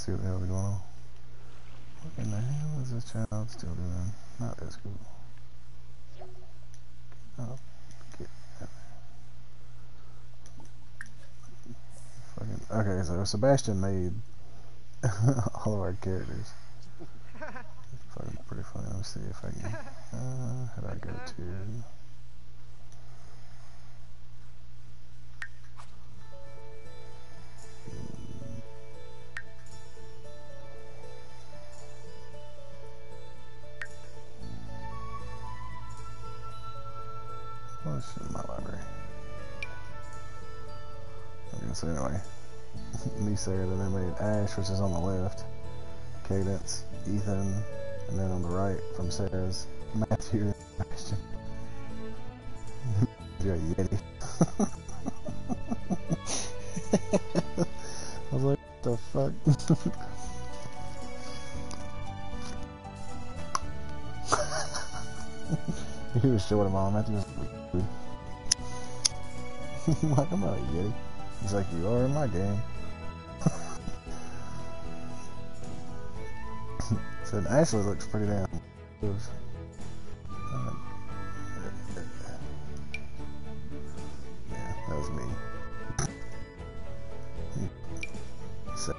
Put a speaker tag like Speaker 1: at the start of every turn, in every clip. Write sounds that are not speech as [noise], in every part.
Speaker 1: see what the hell's going on. What in the hell is this child still doing? Not this cool. Oh, get out Fucking, okay, so Sebastian made [laughs] all of our characters. It's [laughs] fucking pretty funny. Let me see if I can. Uh, how do I go to? Saying then they made Ash, which is on the left, Cadence, Ethan, and then on the right from Sarah's Matthew [laughs] and Sebastian. yeah, Yeti. [laughs] I was like, what the fuck? [laughs] he was showing him all Matthew was like, I'm not a Yeti. He's like, you are in my game. Ashley looks pretty damn good. Uh, yeah, that was me. [laughs] So-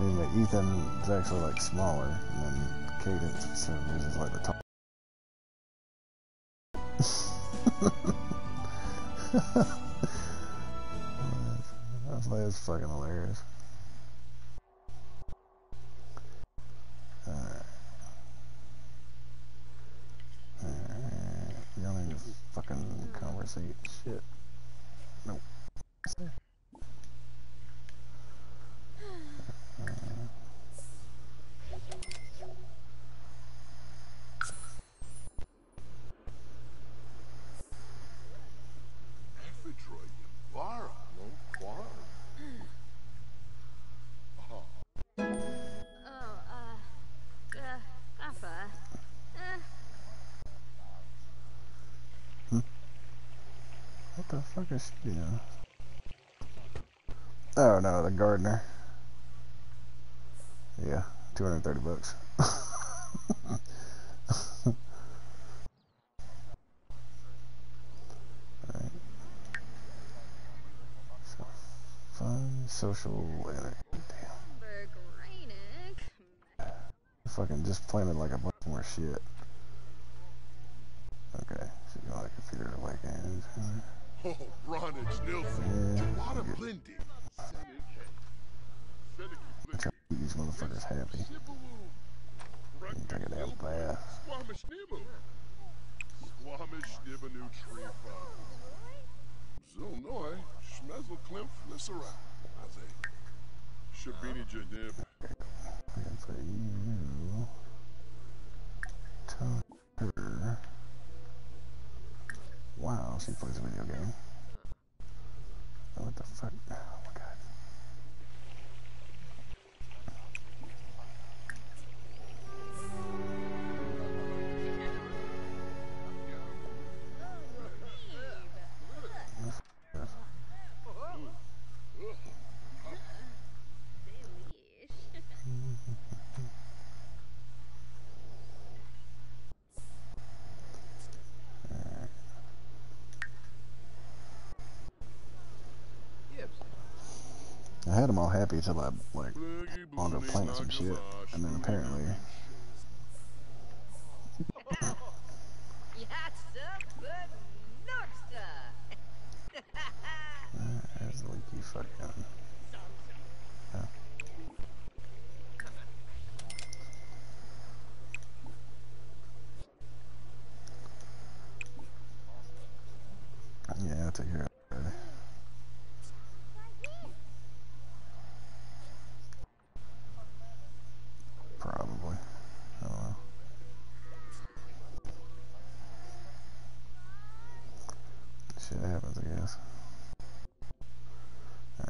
Speaker 1: anyway, Ethan is actually like smaller, and then Cadence for some reason is like the top. She doing? Oh no, the gardener. Yeah, 230 bucks. [laughs] So, fun, social, damn. Fucking just planted like a bunch more shit. Okay, so you computer
Speaker 2: Oh, Ronich Nilsson.
Speaker 1: Yeah.
Speaker 2: Lot of Blindy.
Speaker 1: try to keep these motherfuckers happy. Take a damn bath.
Speaker 2: Squamish Nibble. Squamish Nibble Tree Farm. Zilnoy, Schmezel Klimp Flissera. Aze. Shabini Janib.
Speaker 1: Can put you. Tucker. Wow, she plays a video game. Oh, what the fuck? Happy till I like wanted to plant some shit, and then apparently [laughs] there's leaky fucking.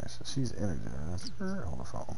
Speaker 1: so she's energized. Hold the phone.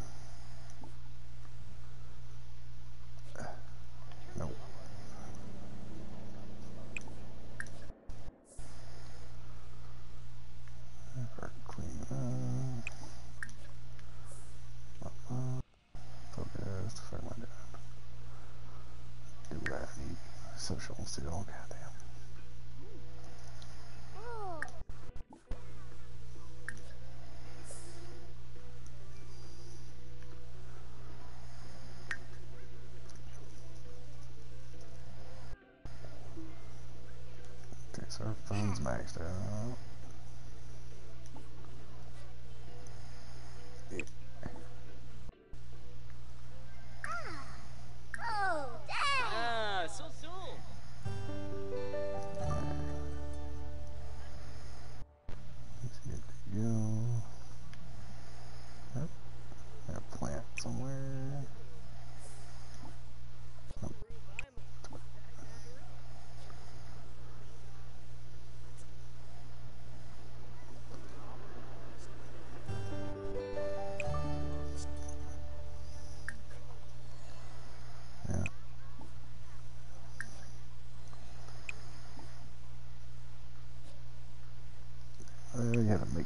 Speaker 1: Tá.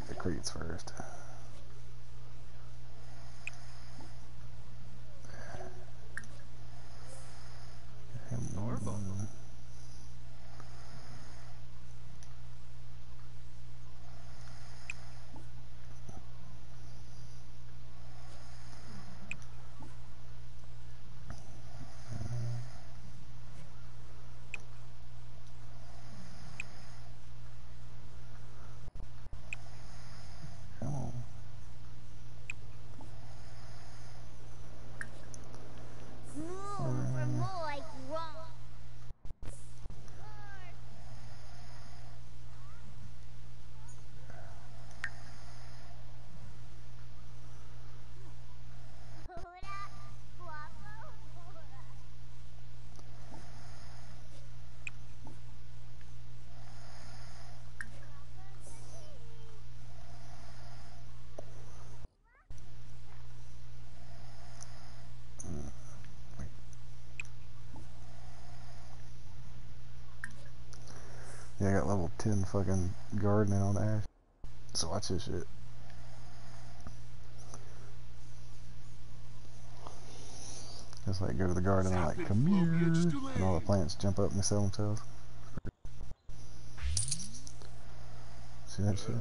Speaker 1: The crates first. Normal. Come on.
Speaker 3: Move for more like wrong.
Speaker 1: Yeah, I got level 10 fucking gardening on Ash. So watch this shit. Just like go to the garden and like, come here. And all the plants jump up and sell themselves. See that shit?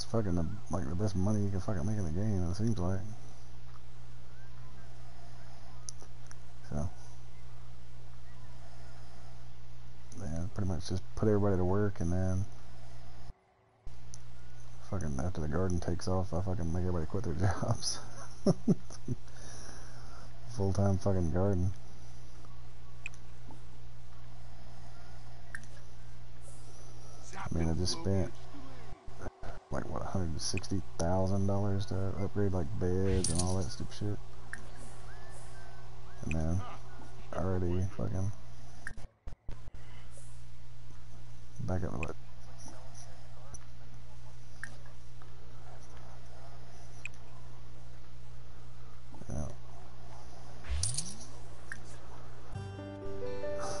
Speaker 1: It's fucking the, like the best money you can fucking make in the game, it seems like. So. Yeah, pretty much just put everybody to work and then. Fucking after the garden takes off, I fucking make everybody quit their [laughs] jobs. Full time fucking garden. I mean, I just spent like what, hundred and sixty thousand dollars to upgrade like beds and all that stupid shit. And then already fucking back up to what? Yeah.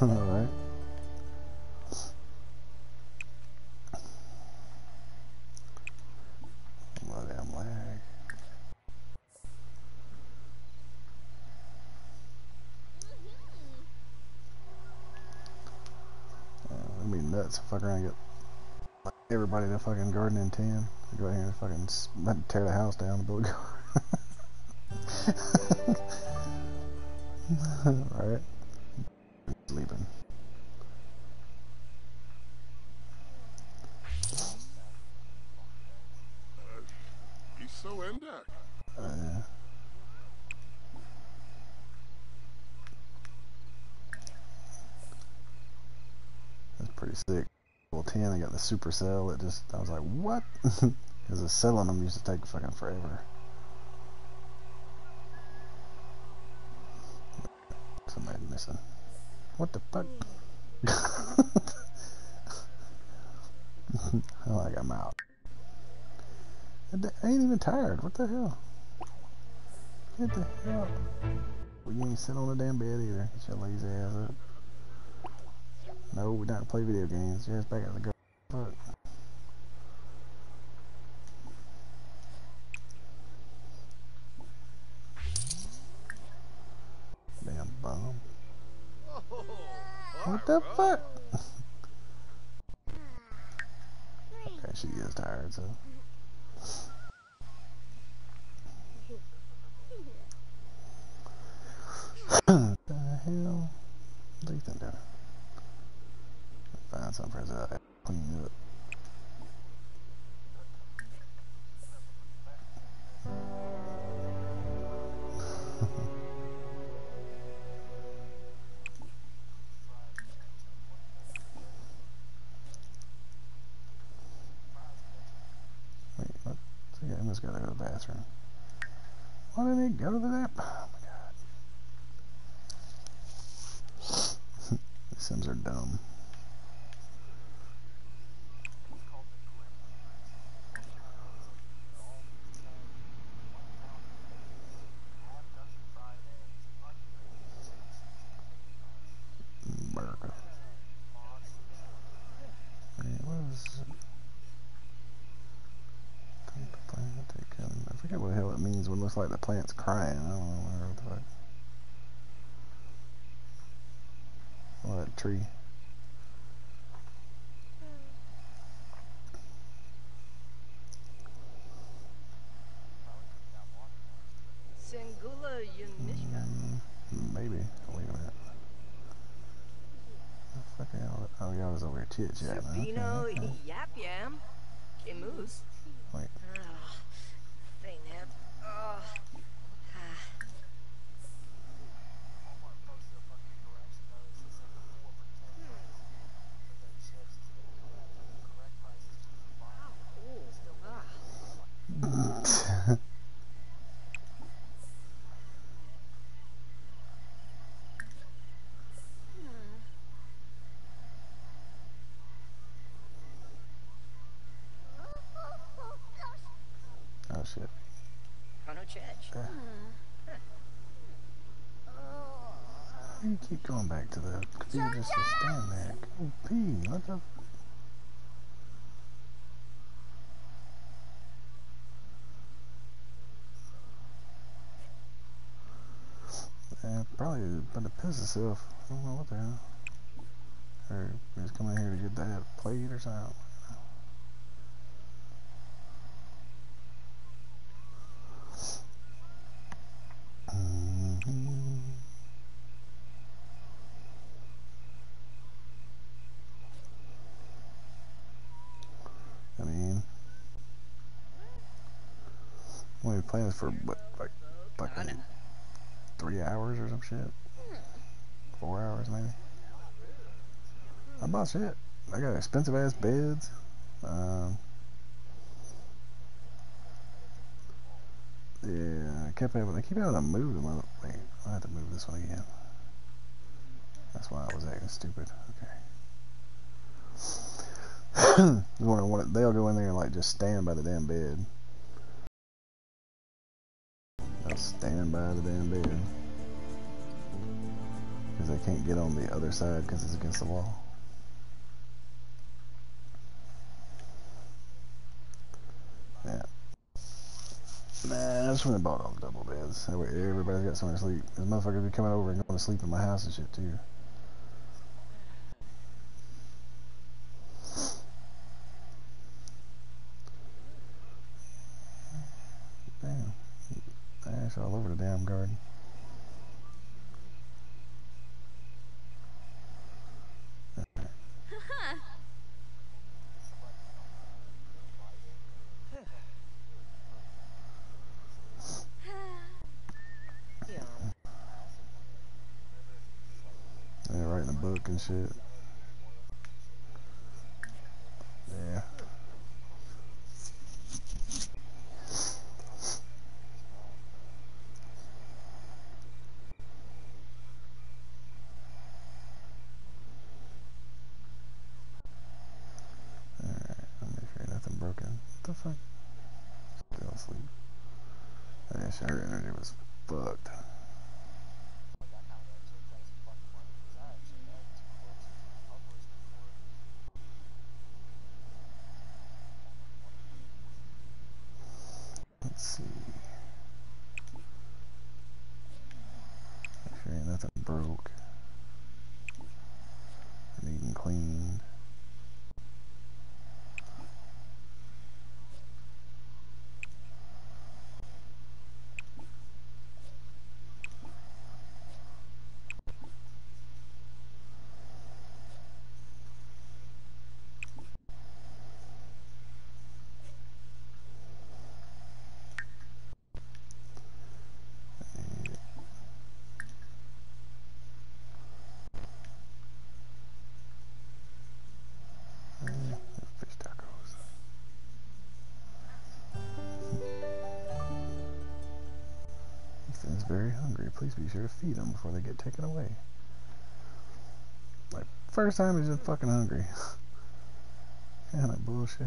Speaker 1: [laughs] Alright. Well, damn. let's fuck around and get like, everybody to fucking garden in 10. Go out here and fucking tear the house down and build a garden. [laughs] right? Sleeping.
Speaker 2: He's so in there.
Speaker 1: Uh, that's pretty sick. 10, they got the supercell. It just, I was like, what? [laughs] Because the selling them used to take fucking forever. Somebody missing. What the fuck? [laughs] oh, like I'm out. I ain't even tired. What the hell? Get the hell. Well, ain't sit on the damn bed either. Get your lazy ass up. No, we don't play video games. Just back at the go. Emma's gotta go to the bathroom. Why didn't he go to the nap? Oh my god. [laughs] These Sims are dumb. America. Hey, what is it? Take the plant, take him- I forget what the hell it means when it looks like the plant's crying. I don't know what the fuck. Oh, that tree.
Speaker 4: Singula Yunishka.
Speaker 1: Mm, maybe. Wait a minute. What the fuck y'all? Oh, y'all was over here chatting.
Speaker 4: Sabino
Speaker 1: Okay, okay.
Speaker 4: Yap Yam. Kimus.
Speaker 1: Wait.
Speaker 4: Ah, Zainab. Oh. Ah. Ooh, ah.
Speaker 1: oh shit.
Speaker 4: Kono Chech.
Speaker 1: You keep going back to the computer just to stand there. Go pee. What the? Yeah, probably about to piss himself. I don't know what the hell. Or he's coming here to get that plate or something. Mhm. I mean, we been playing this for what, like, fucking three hours or some shit. Four hours maybe. I bought shit. I got expensive ass beds. Um, yeah, I kept having. I keep having to move them. up. Wait, I have to move this one again. That's why I was acting stupid. Okay. [clears throat] You wanna- wanna- They'll go in there and like just stand by the damn bed. They'll stand by the damn bed because I can't get on the other side because it's against the wall. Yeah. Nah, I just went and bought all the double beds. That way everybody's got somewhere to sleep. These motherfuckers be coming over and going to sleep in my house and shit too. fish all over the damn garden.
Speaker 4: Yeah.
Speaker 1: Yeah, writing a book and shit. Yeah. Alright, let me make sure nothing broken. What the fuck? Still asleep. Yeah, shit, her energy was fucked. Let's see. Make sure ain't nothing broke. Neat and clean. Mm, Fish tacos. Ethan is very hungry. Please be sure to feed them before they get taken away. Like, first time he's just fucking hungry. [laughs] kind of bullshit.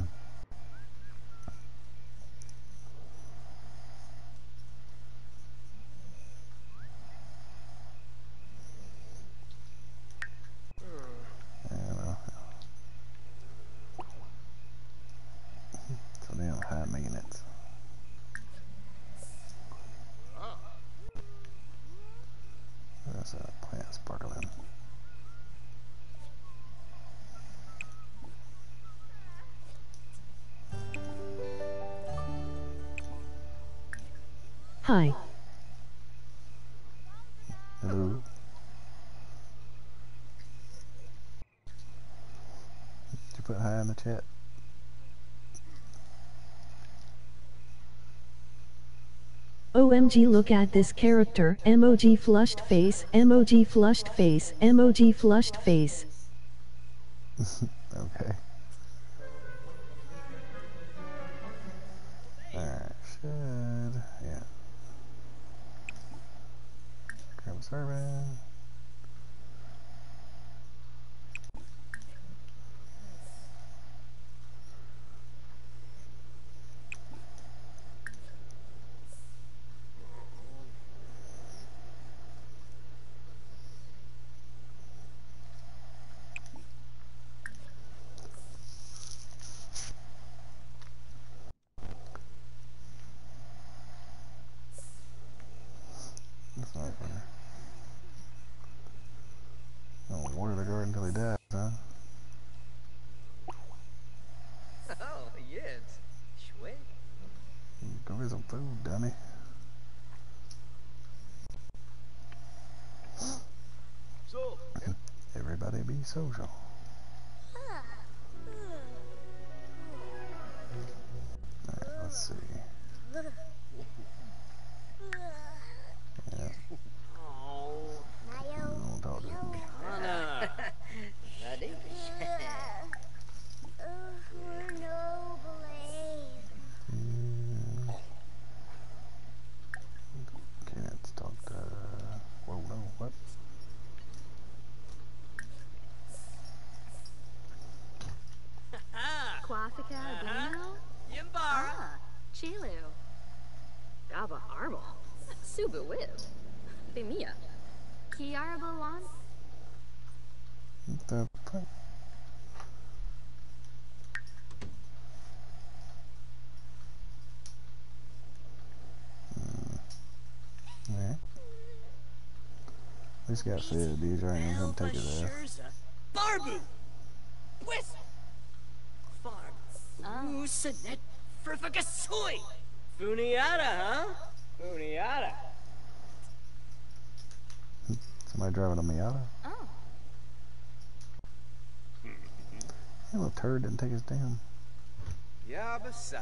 Speaker 5: Hi.
Speaker 1: Hello. Did you put high in the chat?
Speaker 5: OMG look at this character, emoji flushed face, emoji flushed face, emoji flushed face. [laughs]
Speaker 1: Okay. Alright, should. Yeah. Grab a serving. That's not fair. Don't water the garden until he dies, huh?
Speaker 4: Oh, yes. Sweet.
Speaker 1: Go get some food, dummy.
Speaker 2: So,
Speaker 1: Everybody be social. Alright, let's see.
Speaker 6: Wafika Abino?
Speaker 4: Yimbara.
Speaker 6: Ah, Chilu. Gaba Armal. Suba Wib. Bimia. Kiara Balan?
Speaker 1: What the fuck? Hmm. Yeah. At least got fed, dude. I ain't gonna take his ass.
Speaker 4: Barbu. Whis. Farm.
Speaker 6: Oh.
Speaker 4: Usanet. Ferfagasui. Funiata, huh? Funiata.
Speaker 1: Somebody driving a Miata?
Speaker 6: Oh.
Speaker 1: That little turd didn't take his damn.
Speaker 4: Yabasane.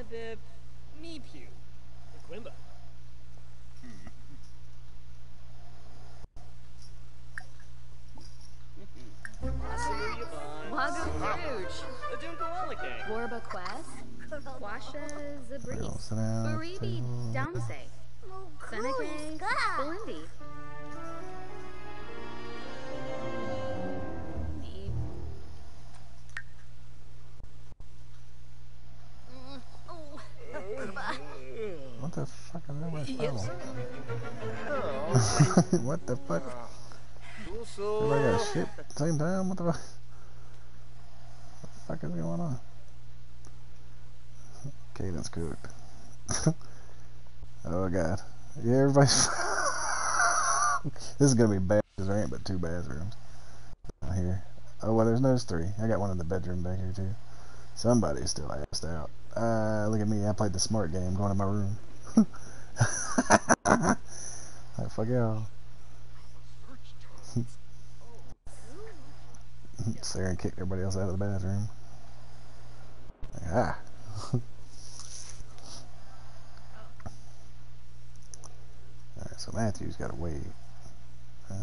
Speaker 4: Tenabib. Meepew. Quimba. Hmm.
Speaker 6: Wago Rouge.
Speaker 4: Adunkalalik.
Speaker 6: Warba Quest. Washa Zabris.
Speaker 1: Well, sit down.
Speaker 6: Baribi
Speaker 1: table.
Speaker 6: Damse. Seneke. Belindi.
Speaker 1: The fuck is everybody's
Speaker 4: Yes.
Speaker 1: problem? [laughs] what the fuck?
Speaker 4: Cool
Speaker 1: Everybody got shit same time? What the fuck? What the fuck is going on? Cadence cooked. [laughs] oh god. Yeah, everybody's. [laughs] this is gonna be bad because there ain't but two bathrooms out here. Oh well, there's those three. I got one in the bedroom back here too. Somebody's still assed out. Uh, look at me. I played the smart game, going to my room. Like fuck y'all. Sarah kicked everybody else out of the bathroom. Like, ah. Alright, so Matthew's got to wait. Uh,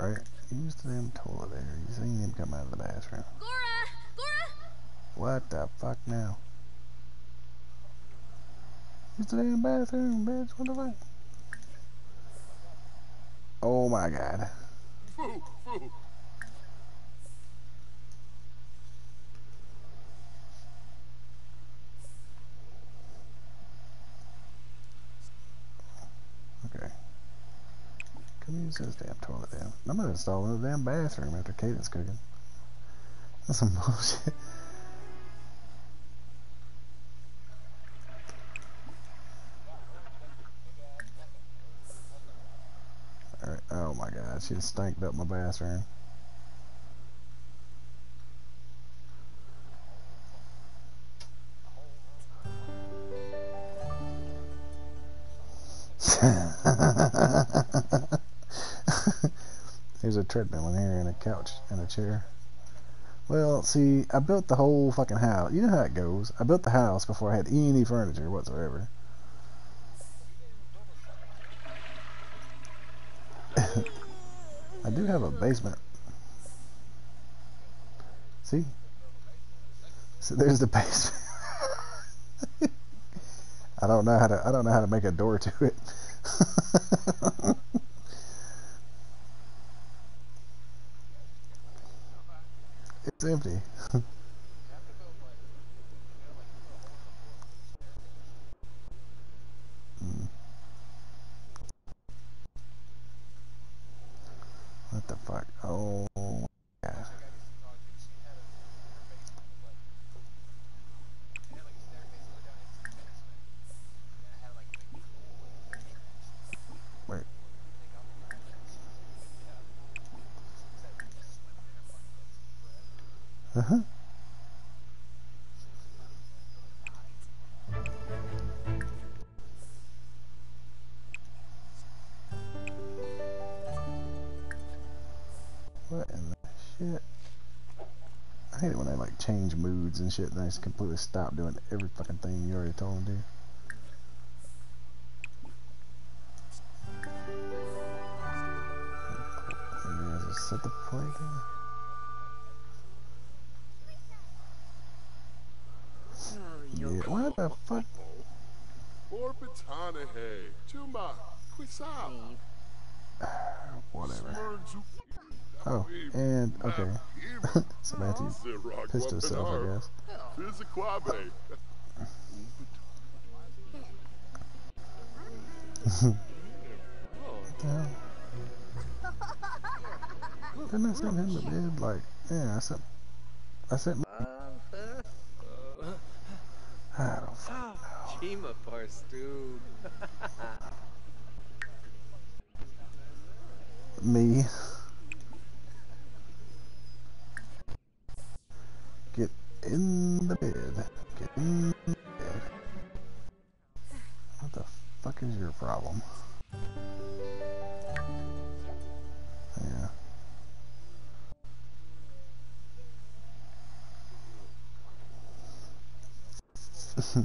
Speaker 1: Alright, use the damn toilet there. You seen him come out of the bathroom.
Speaker 6: Gora! Gora!
Speaker 1: What the fuck now? Use the damn bathroom, bitch. What the fuck? Oh my god. Okay. Come use this damn toilet then. I'm gonna install another damn bathroom after Cadence cooking. That's some [laughs] bullshit. Alright, oh my god, she just stanked up my bathroom. [laughs] There's a treadmill in here and a couch and a chair. Well, see, I built the whole fucking house. You know how it goes. I built the house before I had any furniture whatsoever. I do have a basement. See? So there's the basement. [laughs] I don't know how to I don't know how to make a door to it. [laughs] it's empty. [laughs] change moods and shit and they just completely stop doing every fucking thing you already told them to do. Maybe I just set the plate in. Yeah, what the fuck?
Speaker 2: Wapatanahe. Chuma. Quisap.
Speaker 1: Whatever. Oh, and okay. so [laughs] Samantha pissed herself, I guess. Yeah. [laughs] Didn't I send him to bed? Like, yeah, I sent. I sent. I don't. fucking know.
Speaker 4: Chima parse, dude.
Speaker 1: Me. Get in the bed. Get in the bed. What the fuck is your problem? Yeah. [laughs]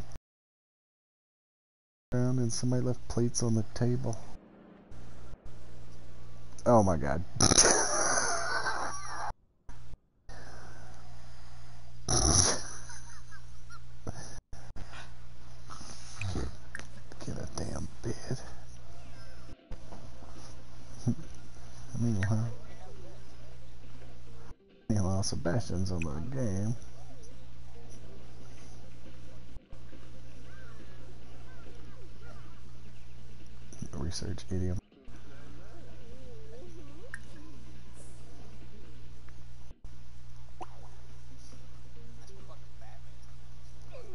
Speaker 1: Around and somebody left plates on the table. Oh my god. [laughs] Get, get a damn bed. Meanwhile, Sebastian's on the game. Research idiom.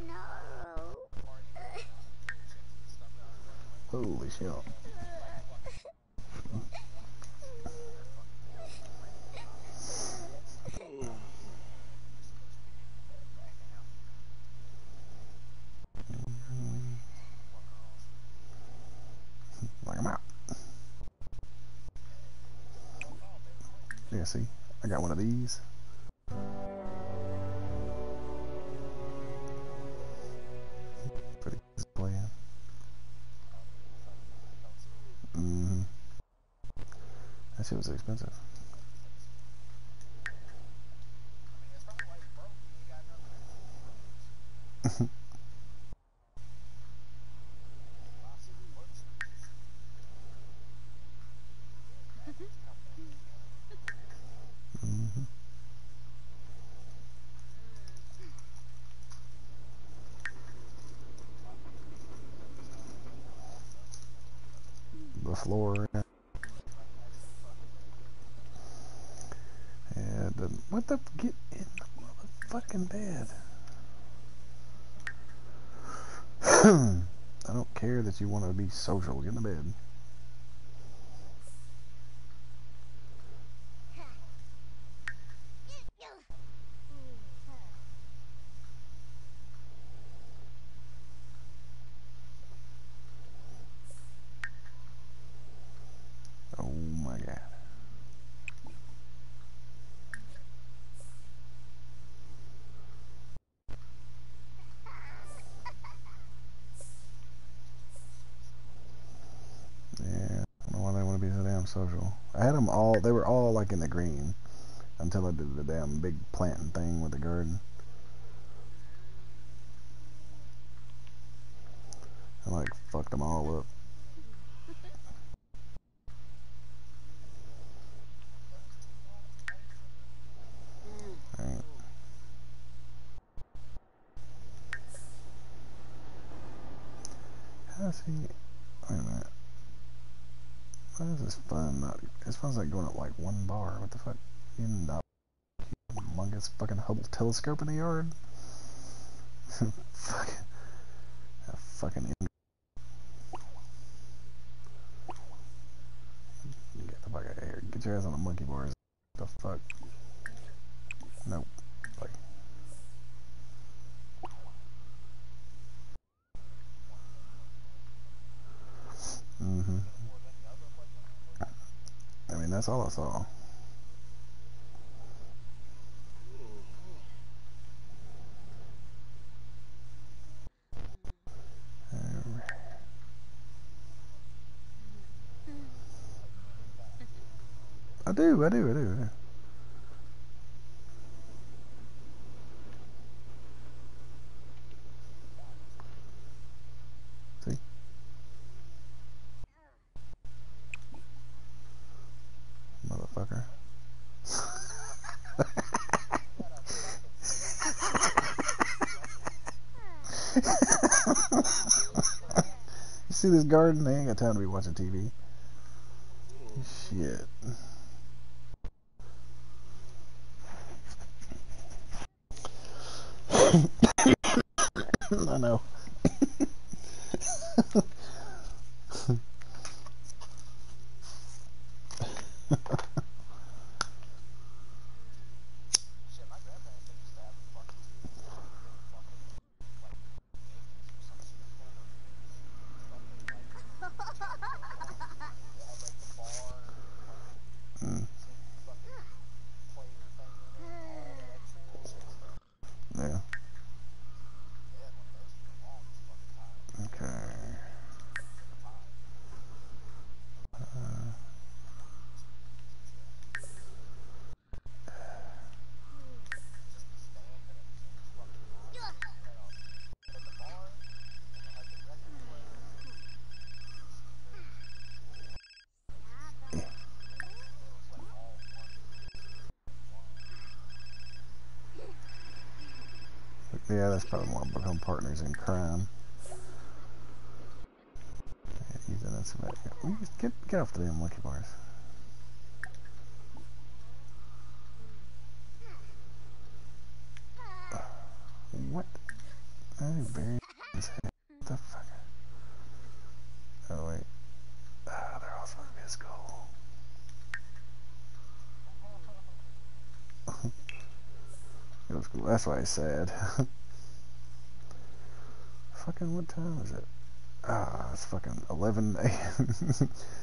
Speaker 3: No.
Speaker 1: Holy shit. Like I'm out. Yeah, see? I got one of these. The kids playing. Mm-hmm. That shit was expensive. [laughs] hmm The floor. And the, what the get in the motherfucking bed. [clears throat] I don't care that you want to be social. Get in the bed. Oh my god. Yeah, I don't know why they want to be so damn social. I had them all, they were all like in the green until I did the damn big planting thing with the garden. I like fucked them all up. Alright. How he? Wait a minute. Why is this fun? Not this one's like going up like one bar. What the fuck? You the humongous fucking Hubble telescope in the yard? [laughs] Fucking. in- Get the fuck out of here. Get your ass on the monkey bars. The fuck? Nope. Like. Mm-hmm. I mean, that's all I saw. Um, I do, I do, I do, I do. See? See this garden? They ain't got time to be watching TV. Shit. I know. Mm. Yeah. Okay. Uh, yeah, that's probably more become partners in crime. Just Get, get off the damn monkey bars. What? I his head. What the fuck? Oh, wait. Ah, they're all supposed to be a skull. [laughs] It was cool. That's why he's sad. [laughs] fucking what time is it? Ah, it's fucking 11 a.m. [laughs]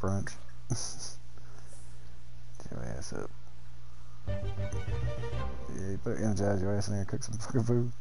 Speaker 1: brunch. Get your ass up. Yeah, you better energize your ass in there and cook some fucking food.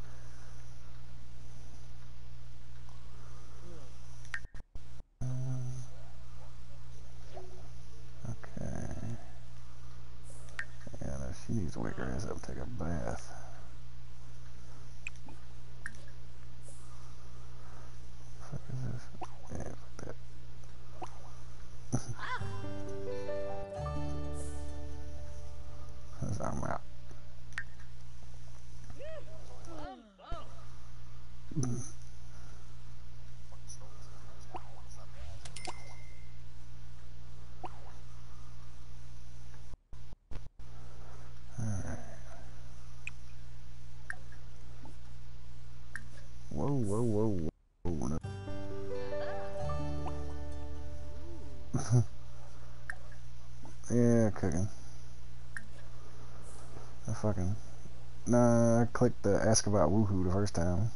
Speaker 1: Clicked the ask about woohoo the first time.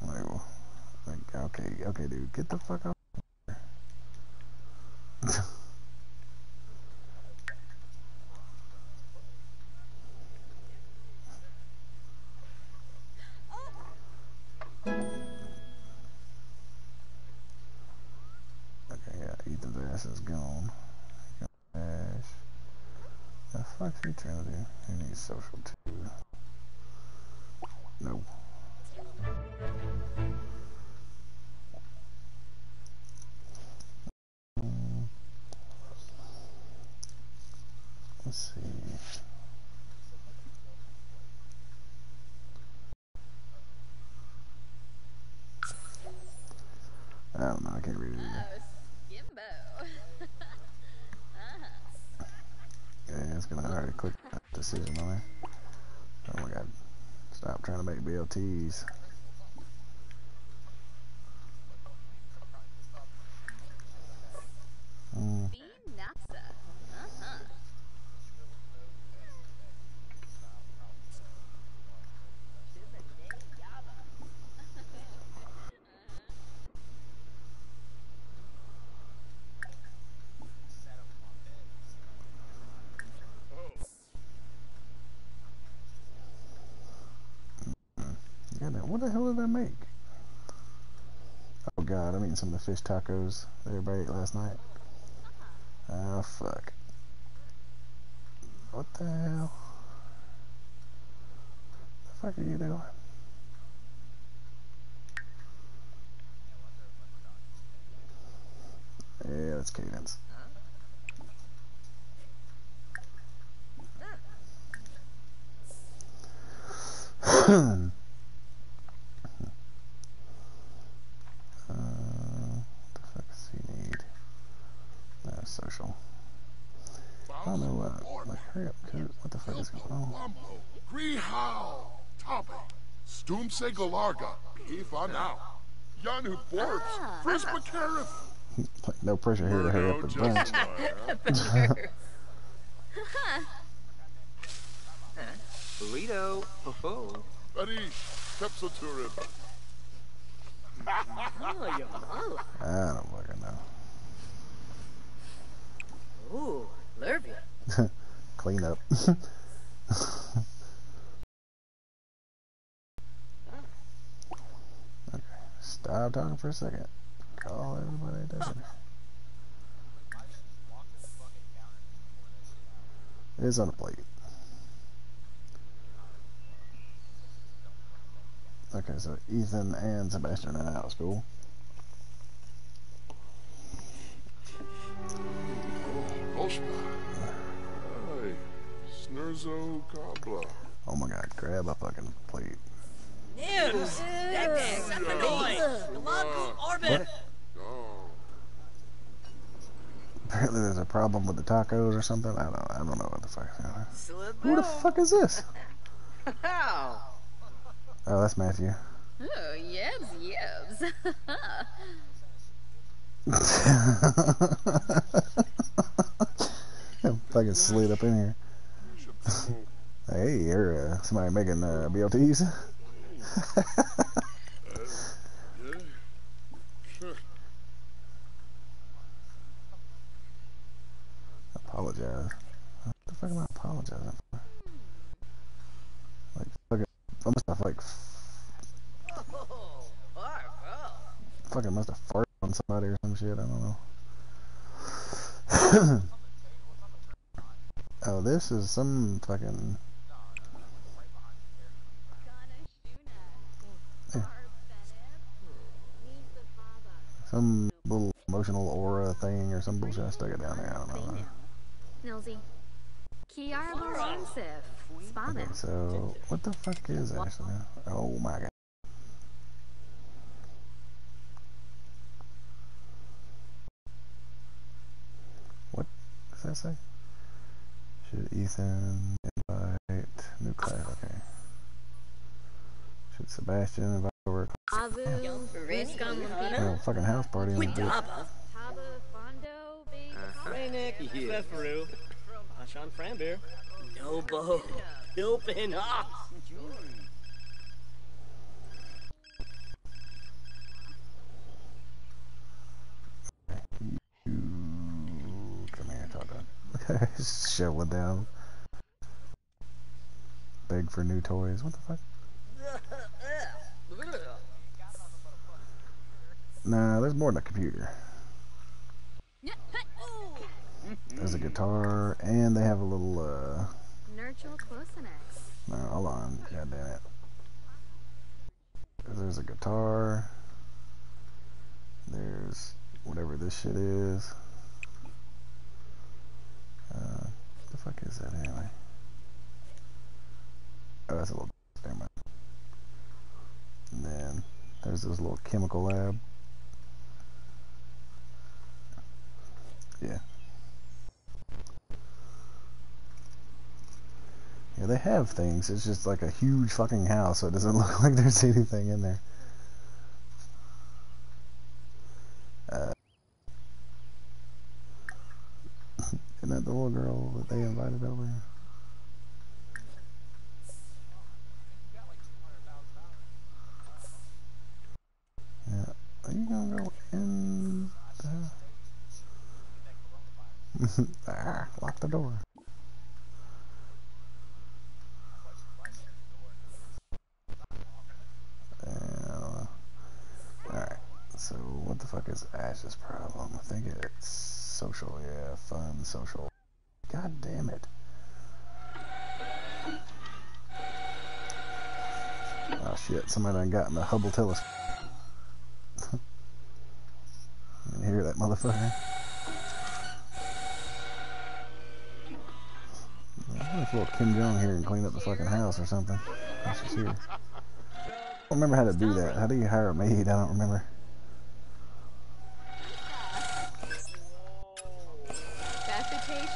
Speaker 1: Like, like, okay, okay, dude, get the fuck [laughs] ass is gone. The needs social. Trying to make BLTs. Mm,
Speaker 6: Bean Nasa. Uh-huh.
Speaker 1: goddamn, god, I'm eating some of the fish tacos that everybody ate last night. Oh fuck. What the hell? The fuck are you doing? Yeah, that's cadence. Uh, what the fuck does he need? No, social. I don't know what. Like, hurry up, cuz. What the fuck is going on?
Speaker 2: Lambo, Grihau, Tabe, Stumse Galarga, Eva now, Yanu Borbs, Fris McCareth.
Speaker 1: Like, no pressure here to hurry up
Speaker 2: Murdo
Speaker 1: and bunch.
Speaker 2: Jessamine.
Speaker 4: Burrito. Ho ho.
Speaker 2: Betty, Tepsoturin.
Speaker 4: Oh, your mala. [laughs]
Speaker 1: I don't fucking know.
Speaker 4: Ooh, Lurvia. [laughs]
Speaker 1: Clean up. [laughs] stop talking for a second. Call everybody down. It's on a plate. Okay, so Ethan and Sebastian are out of school.
Speaker 2: Hey, Snurzo Gobla.
Speaker 1: Oh my god, grab a fucking plate.
Speaker 4: News. Orbit.
Speaker 1: Apparently there's a problem with the tacos or something. I don't I don't know what the fuck. Who the fuck is this? [laughs] Oh, that's Matthew.
Speaker 6: Oh, yebs, yebs. [laughs]
Speaker 1: fucking slid up in here. [laughs] Hey, you're uh, somebody making uh, BLTs? [laughs] Apologize. What the fuck am I apologizing for? Like, fucking, I must have like, [laughs]
Speaker 4: Oh,
Speaker 1: fucking must have farted on somebody or some shit. I don't know. [laughs] oh, this is some fucking. Yeah. Some little emotional aura thing or some bullshit. I stuck it down there. I don't know.
Speaker 3: Nilsy. Kiara.
Speaker 1: Okay, so what the fuck is Ashley? Oh my god. What does that say? Should Ethan invite new class? Okay. Should Sebastian invite over?
Speaker 3: Avu. Ruskan Lumpino.
Speaker 1: Oh, fucking house party in the bitch.
Speaker 4: Daba.
Speaker 3: Fondo. Big.
Speaker 4: Hey, Nick. Fefaru. Ashan Frambeer. Nobo. Open up.
Speaker 1: Come here, talk to Shoveling down. Beg for new toys. What the fuck? Nah, there's more than a computer. There's a guitar, and they have a little, uh, no, hold on, god damn it. There's a guitar. There's whatever this shit is. Uh, what the fuck is that anyway? Oh, that's a little. And then there's this little chemical lab. Yeah. Yeah, they have things. It's just like a huge fucking house, so it doesn't [laughs] look like there's anything in there. Uh, [laughs] isn't that the little girl that they invited over? Yeah. Are you gonna go in there? [laughs] ah, lock the door. So what the fuck is Ash's problem? I think it's social, yeah, fun, social. God damn it. Oh shit, somebody done got in the Hubble telescope. You hear that motherfucker? I wonder if little Kim Jong here and clean up the fucking house or something. That's just here. I don't remember how to do that. How do you hire a maid? I don't remember.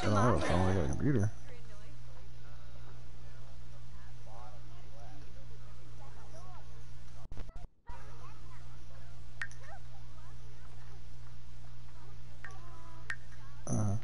Speaker 1: I don't know. If I got a computer. Uh-huh.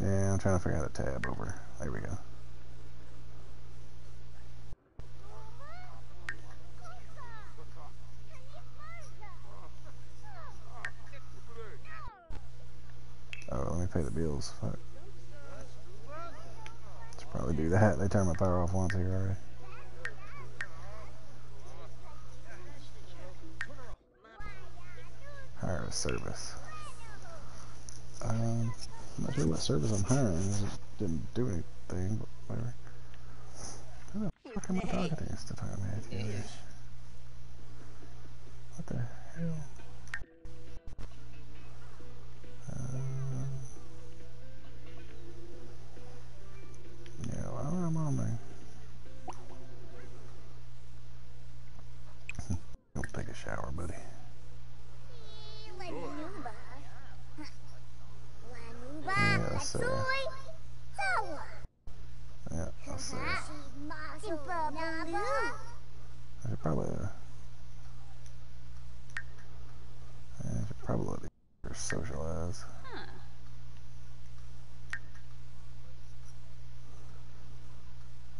Speaker 1: Yeah, I'm trying to figure out the tab over. There we go. Oh, let me pay the bills. Fuck. Should probably do that. They turned my power off once here already. Hire a service. Um, I'm not sure what service I'm hiring. It didn't do anything, but whatever. Who the fuck am I talking to this time, Matthew? What the hell? Um, yeah, well, I'm on [laughs] there. Go take a shower, buddy.
Speaker 3: Lanuba. Lanuba.
Speaker 1: Yeah, that's,
Speaker 3: Katsoy. Sawa.
Speaker 1: I should probably. Uh, I should probably let socialize.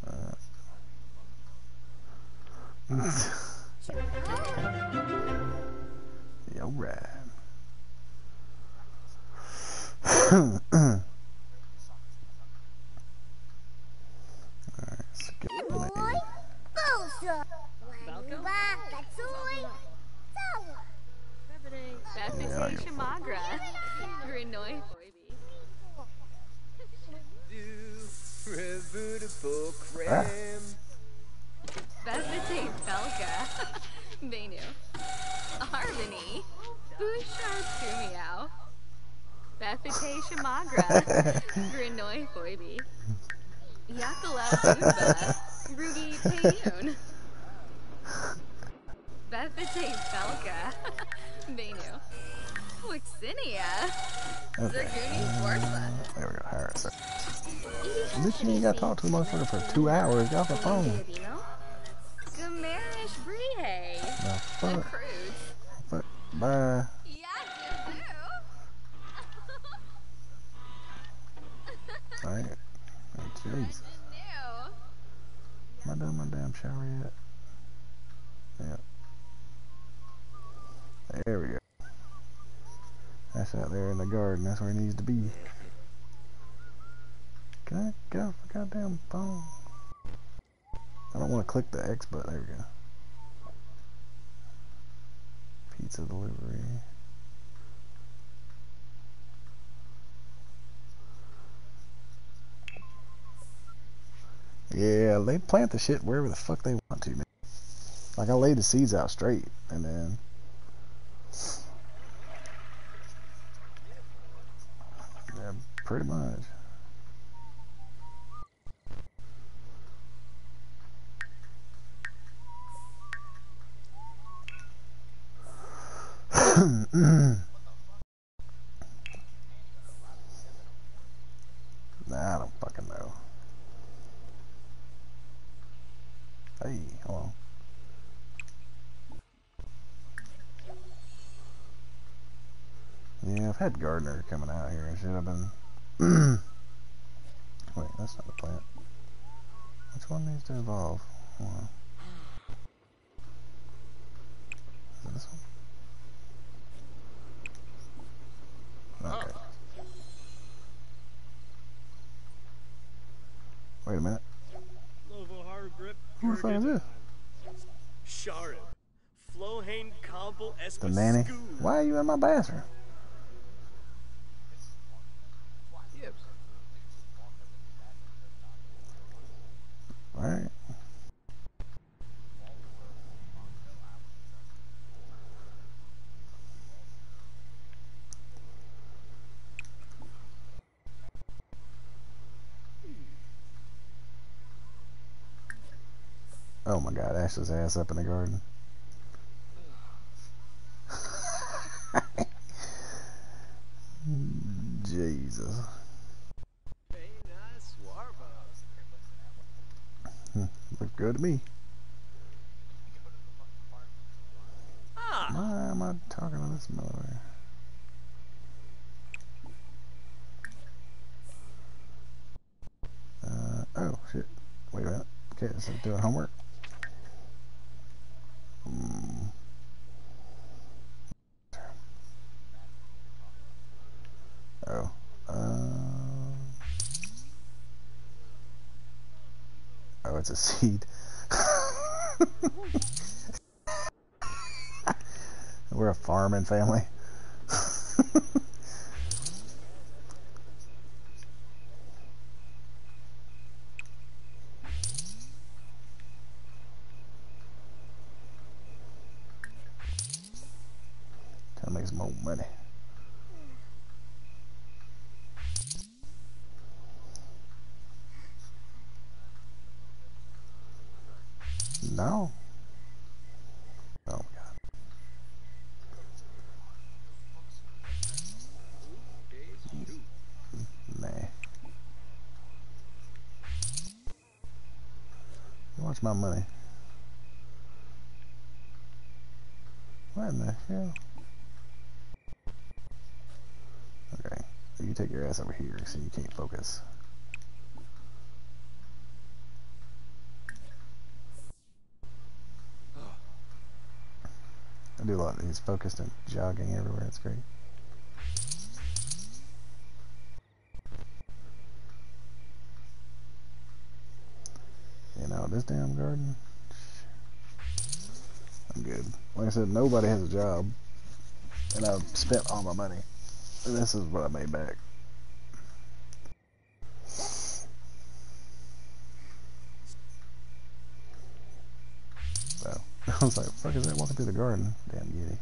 Speaker 1: Uh, [laughs] button. There we go. Pizza delivery. Yeah, they plant the shit wherever the fuck they want to, man. Like I laid the seeds out straight, and then yeah, pretty much. nah, I don't fucking know. Hey, hello. Yeah, I've had Gardner coming out here Should. I've been. [clears throat] Wait, that's not the plant. Which one needs to evolve? One. Is this one? Okay. Wait a minute. Who the fuck is this?
Speaker 4: Sharp. Flohane Combo
Speaker 1: The nanny. Why are you in my bathroom? All right. My god, Ashley's ass up in the garden. [laughs] Jesus.
Speaker 4: Nice.
Speaker 1: Looks good to me. Why am I talking to this mother? Uh, oh shit. Wait a minute. Okay, so doing homework. It's a seed. [laughs] We're a farming family. Trying to make some more money. No. Oh my god. Nah. Watch my money. What in the hell? Okay. You take your ass over here so you can't focus. Do a lot. He's focused and jogging everywhere. It's great. You know, this damn garden. I'm good. Like I said, nobody has a job. And I've spent all my money. And this is what I made back. So, I was like, fuck is that walking through the garden? Damn giddy.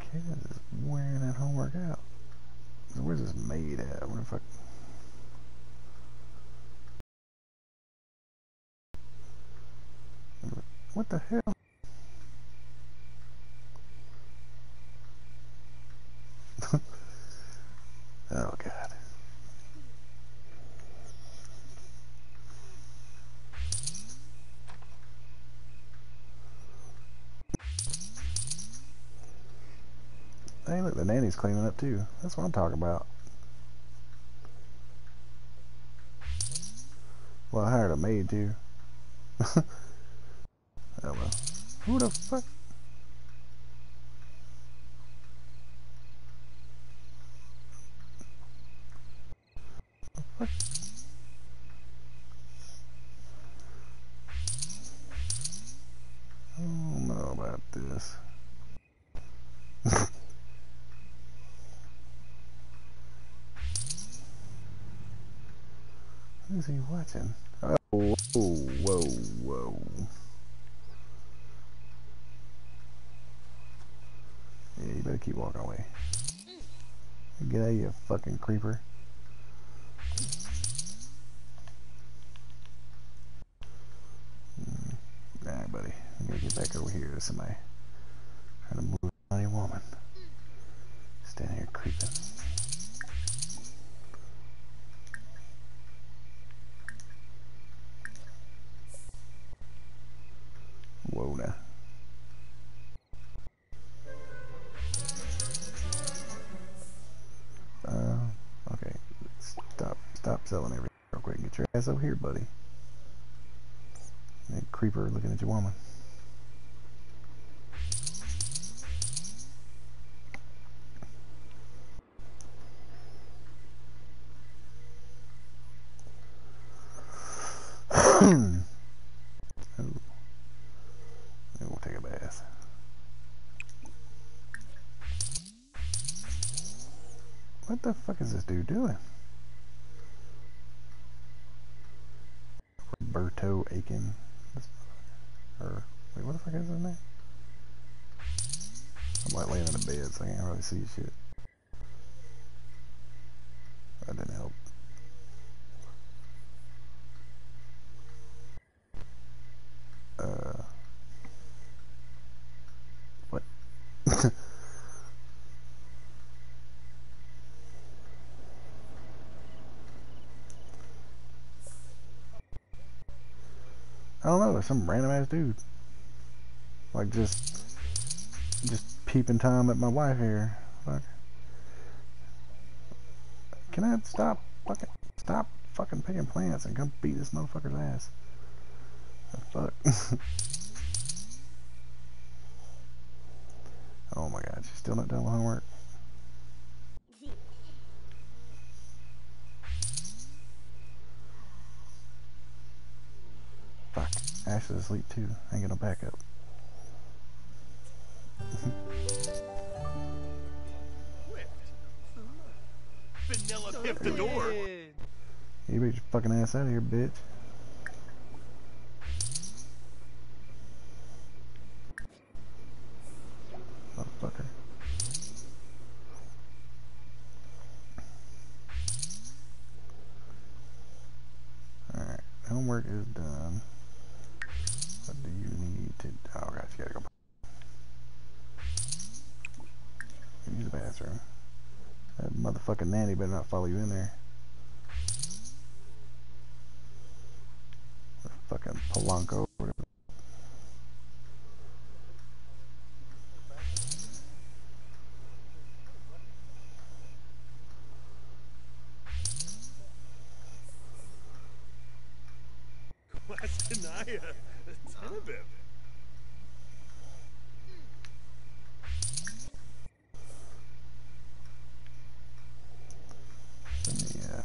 Speaker 1: Kid is wearing that homework out. So where's this maid at? Where the fuck? What the hell? oh god. Hey, look, the too. That's what I'm talking about. Well, I hired a maid too. [laughs] oh well. Who the fuck? The fuck? I don't know about this. He watching? Oh, whoa, whoa, whoa. Yeah, you better keep walking away. Get out of here, fucking creeper. ass over here, buddy. That creeper looking at your woman. [clears throat] We'll take a bath. What the fuck is this dude doing? I see shit. That didn't help. Uh. What? [laughs] I don't know, some random ass dude. Like just peeping Tom at my wife here. Fuck. Can I stop fucking stop fucking picking plants and come beat this motherfucker's ass? Fuck. [laughs] oh my god, she's still not done with homework. Fuck. Ash is asleep too. I ain't got no backup. [laughs]
Speaker 4: Vanilla pip the door.
Speaker 1: You beat your fucking ass out of here, bitch. Motherfucker. Alright, homework is done. What do you need to Oh gosh, you gotta go use the bathroom. That motherfucking nanny better not follow you in there. Or fucking Polanco. Whatever.
Speaker 4: Wastanaya. Tenebib.
Speaker 1: Let me uh,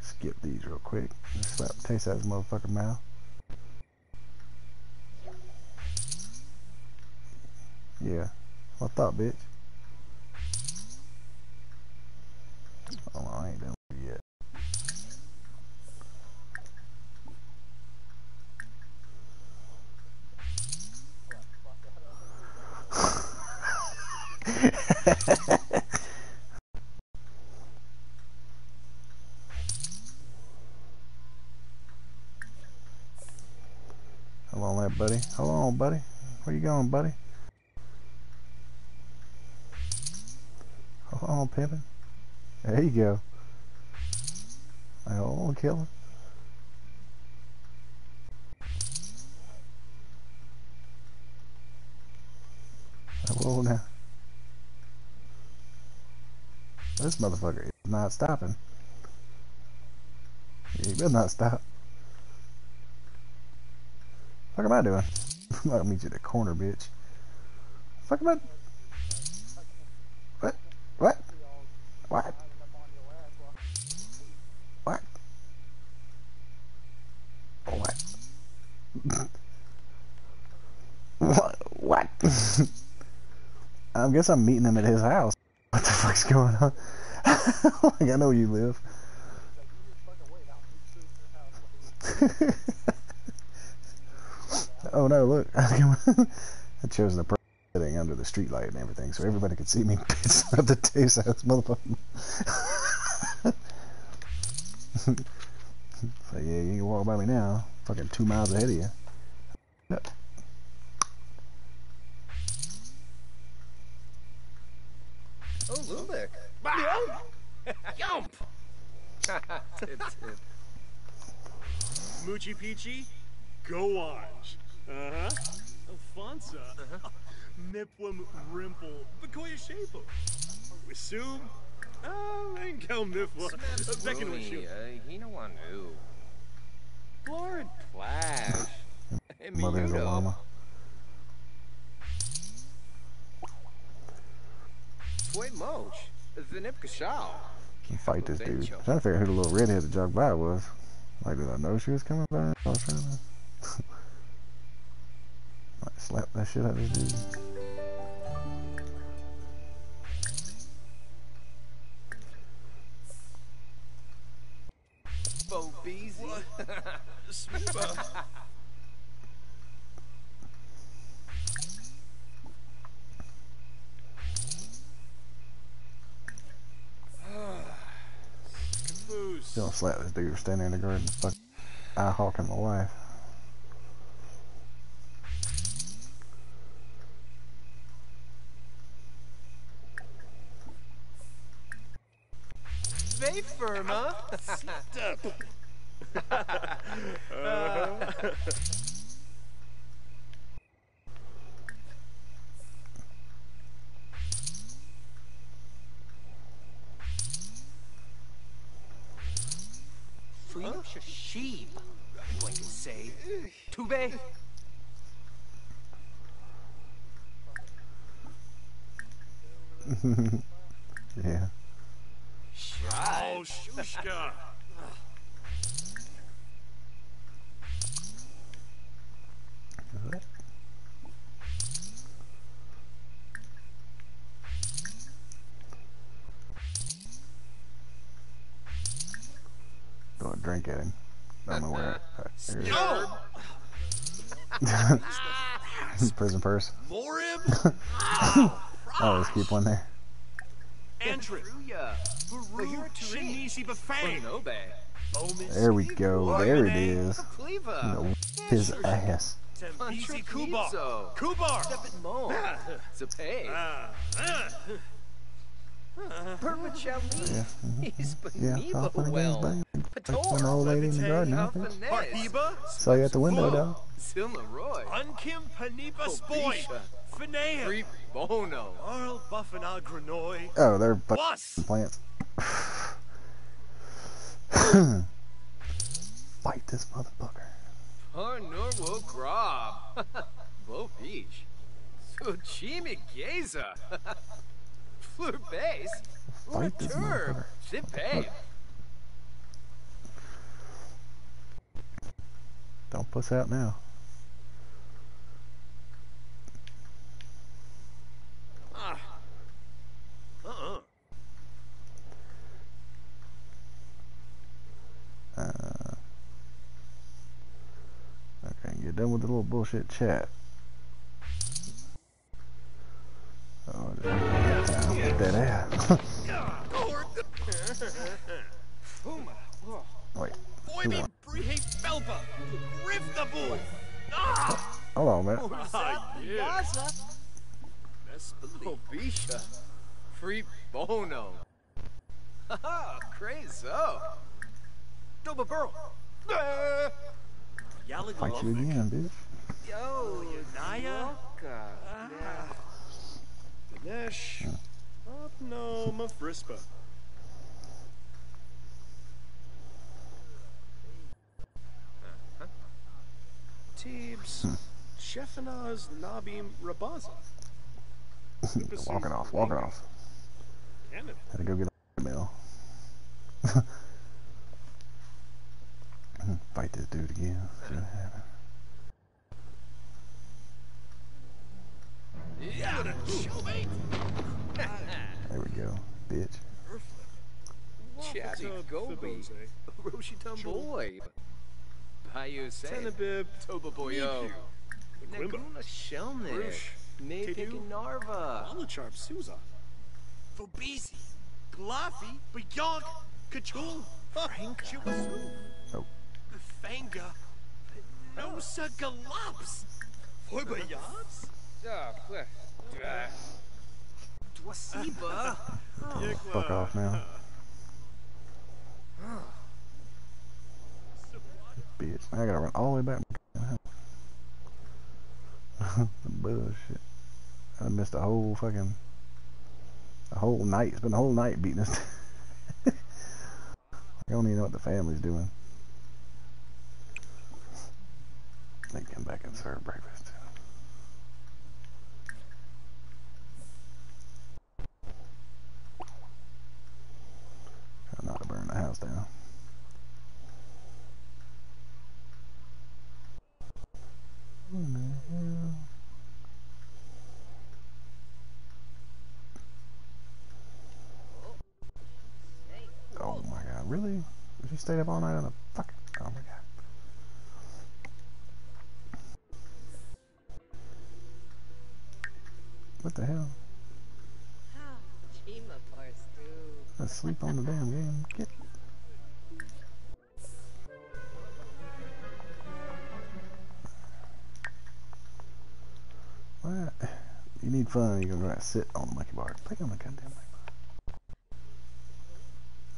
Speaker 1: skip these real quick. Slap taste out his motherfucking mouth. Yeah. What thought, bitch? Oh, I ain't done with it yet. Hold on there, buddy. Hold on, buddy. Where you going, buddy? Hold on. There you go. Hold on, killer. Whoa now. This motherfucker is not stopping. He better not stop. Fuck am I doing? [laughs] I'll meet you at the corner, bitch. Fuck am I? What? What? What? What? What? what? What? [laughs] I guess I'm meeting him at his house. [laughs] What the fuck's going on? like I know you live. Oh no, look. [laughs] I chose the setting under the streetlight and everything so everybody could see me [laughs] pissing up the taste out of this motherfucker. [laughs] so yeah, you can walk by me now. Fucking two miles ahead of you. Yep.
Speaker 4: Oh, Lulick. Yump! tip, tip. Moochie Peachy, go orange. Uh-huh. Alfonso. Uh-huh. Mipwam Rimple, Bakoya Shapo. Wisum, oh, Engel Mifwa, Beckon Wishu.
Speaker 7: he no one knew.
Speaker 4: Florid.
Speaker 7: Flash. And
Speaker 1: Mother's a
Speaker 7: Minuto.
Speaker 1: llama.
Speaker 7: Tway Moch. Zinip Kashal.
Speaker 1: and fight this dude. I'm trying to figure out who the little redhead that jogged by was. Like, did I know she was coming by? I was trying [laughs] to Might slap that shit out of this dude.
Speaker 7: Bo Beezy.
Speaker 4: Caboose.
Speaker 1: Still slap this dude standing in the garden, fuck eye hawking my wife.
Speaker 7: Very firm, huh? Free sheep. I'm going to say. Tube. [laughs]
Speaker 1: yeah.
Speaker 4: Shushka.
Speaker 1: Throw a drink at him. Don't know where. there it uh, uh, [laughs] is.
Speaker 4: No!
Speaker 1: Prison purse.
Speaker 4: Morim?
Speaker 1: Oh, let's keep one there.
Speaker 4: Antris.
Speaker 7: Ruya.
Speaker 4: Baru Bafang.
Speaker 1: There we go. There it is.
Speaker 7: Cleva.
Speaker 1: No, his ass.
Speaker 4: Tembisi Kubar. Kubar.
Speaker 7: Zape.
Speaker 1: Yeah.
Speaker 7: He's
Speaker 1: Yeah,
Speaker 7: Benibo
Speaker 1: off in the game's
Speaker 7: well.
Speaker 1: bang.
Speaker 7: Pator.
Speaker 1: When the old lady in the garden, huh, bitch? Saw you at the window, dog.
Speaker 7: Silma
Speaker 4: Unkim Panipa Spoy.
Speaker 7: Obisha.
Speaker 4: Finea.
Speaker 7: Free Bono.
Speaker 4: Arl Buffana
Speaker 1: Oh, they're fucking plants. Fight this motherfucker.
Speaker 7: Parnorwo Grob. [laughs] Bo Beach. Suchimi Geza. [laughs] Fleur Base.
Speaker 1: Fight this
Speaker 7: Turb.
Speaker 1: motherfucker.
Speaker 7: Zipe.
Speaker 1: Don't puss out now.
Speaker 4: Uh-uh.
Speaker 1: Uh, okay, get done with the little bullshit chat. Oh, just that. Get that ass. [laughs] Wait,
Speaker 4: Boy me Brihe Felpa. Griff the boy.
Speaker 1: Hold on, man. [laughs]
Speaker 4: Ah, yeah. Believe.
Speaker 7: Obisha. Free Bono. Haha, crazo. Doba Burl. Uh,
Speaker 4: Yalla
Speaker 1: Fight you again, bitch.
Speaker 7: Yo,
Speaker 4: Naya.
Speaker 7: Yoka.
Speaker 4: Ganesh. No, Mafrispa. Teebs. Shefanaz Nabim Rabaza. [laughs]
Speaker 1: walking off, walking off.
Speaker 4: Canada.
Speaker 1: Had to go get a meal. [laughs] Fight this dude again. See what happens.
Speaker 7: Yeah.
Speaker 1: There we go, bitch.
Speaker 7: Chatty Gobi. Roshitum Boy. Bayou Say.
Speaker 4: Tenebib.
Speaker 7: Toba Boyo.
Speaker 4: Quimba.
Speaker 7: Naguna Shelnick.
Speaker 4: Rush.
Speaker 7: Napik
Speaker 4: Kedu.
Speaker 7: and Narva.
Speaker 4: Walicharp Souza. Fobisi. Glafi. Beyonk. Kachul. Chiwasu.
Speaker 1: Oh.
Speaker 4: Fanga. Nosa Galops. Foibayabs.
Speaker 7: Dwasiba.
Speaker 1: Fuck off now. Bitch. I gotta run all the way back. Bullshit. I missed a whole fucking a whole night. It's been a whole night beating us. [laughs] I don't even know what the family's doing. They come back and serve breakfast. Not to burn the house down. Oh my god, really? She stayed up all night on a fucking. Oh my god. What the hell? Asleep on the damn game. Get fun, you're gonna sit on the monkey bar. Play on the goddamn monkey bar.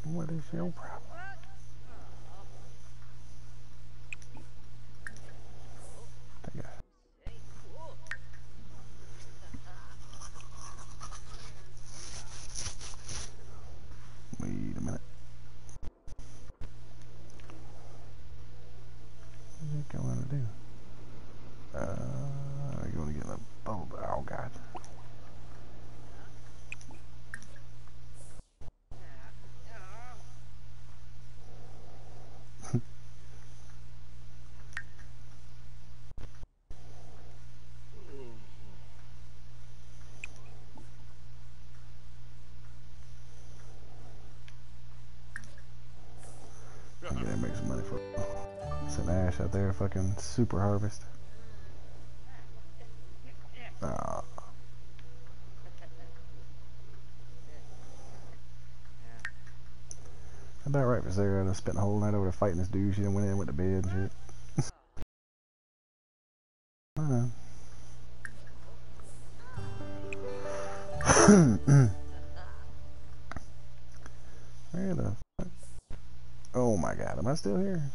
Speaker 1: What is your problem? Take a Wait a minute. What is it going to do? Uh, are you going to get a bubble? Oh, God. I gotta make some money for some ash out there, fucking super harvest. Ah. About right for Sarah. I spent the whole night over there fighting this dude. She done went in, went to bed and shit. [coughs] Where the fuck? Oh my god, am I still here?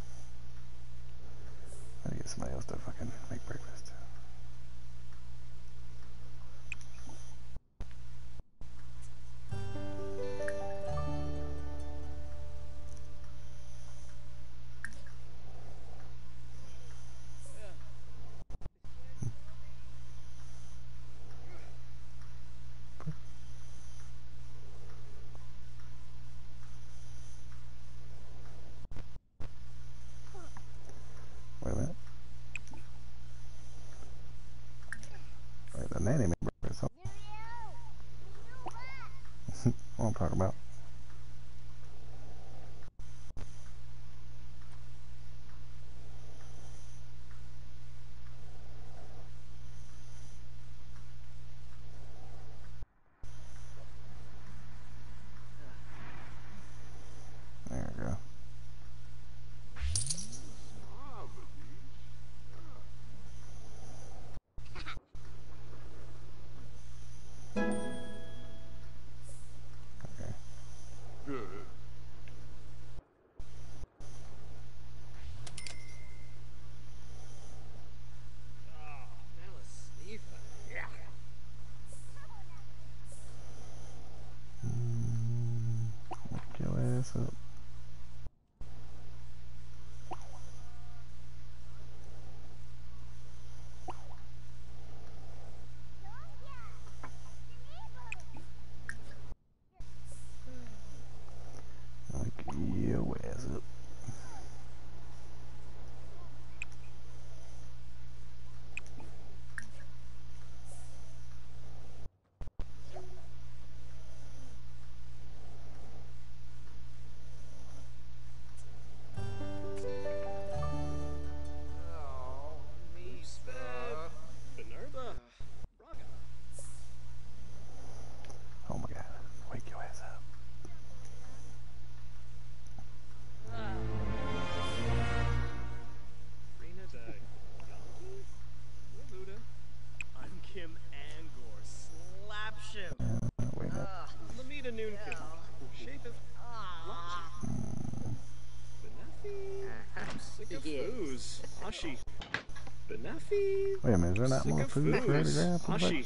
Speaker 4: Benefi.
Speaker 1: Wait a minute, is there not
Speaker 4: Sick
Speaker 1: more
Speaker 4: of
Speaker 1: food for her to grab? What the.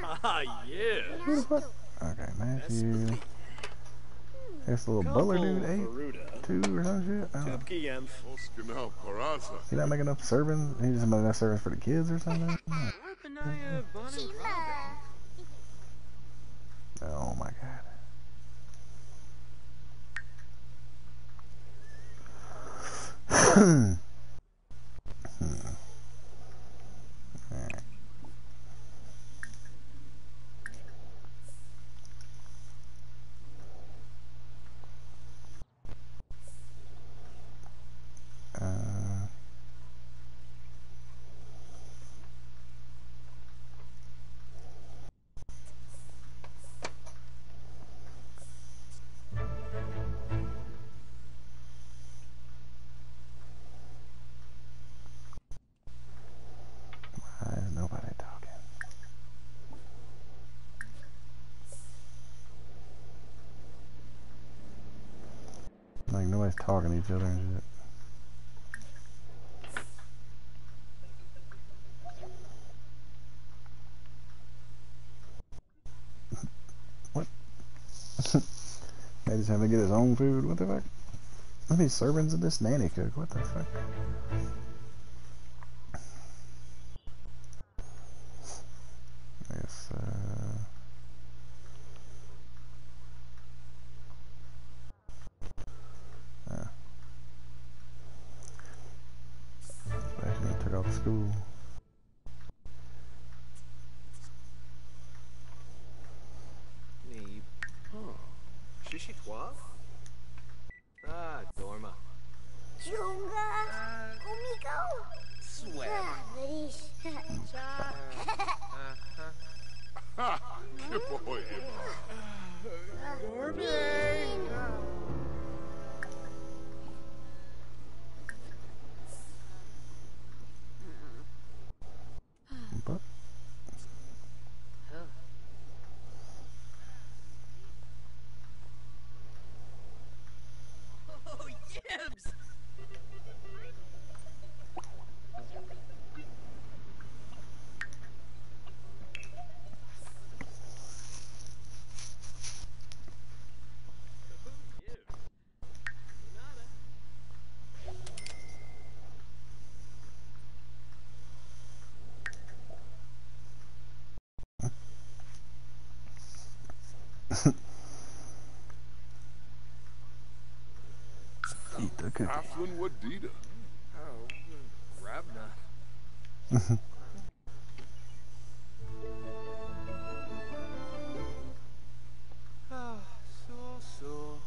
Speaker 4: Ah, yeah.
Speaker 1: Who the fuck? Okay, Matthew. This little butler dude ate
Speaker 4: Baruda.
Speaker 1: two or some shit. I don't know.
Speaker 4: Tupki Yemph.
Speaker 2: Oskanal Paraza.
Speaker 1: He not making enough servings? He just making enough servings for the kids or something?
Speaker 4: Arpanaya Bonin Braga.
Speaker 1: Oh my god. [clears throat] Hmm. Alright. Other and shit. what? [laughs] they just have to get his own food? What the fuck? How many servings did this nanny cook? What the fuck? The cookie.
Speaker 2: Aflin Wadida.
Speaker 7: Oh, Rabna. Ah, so, so.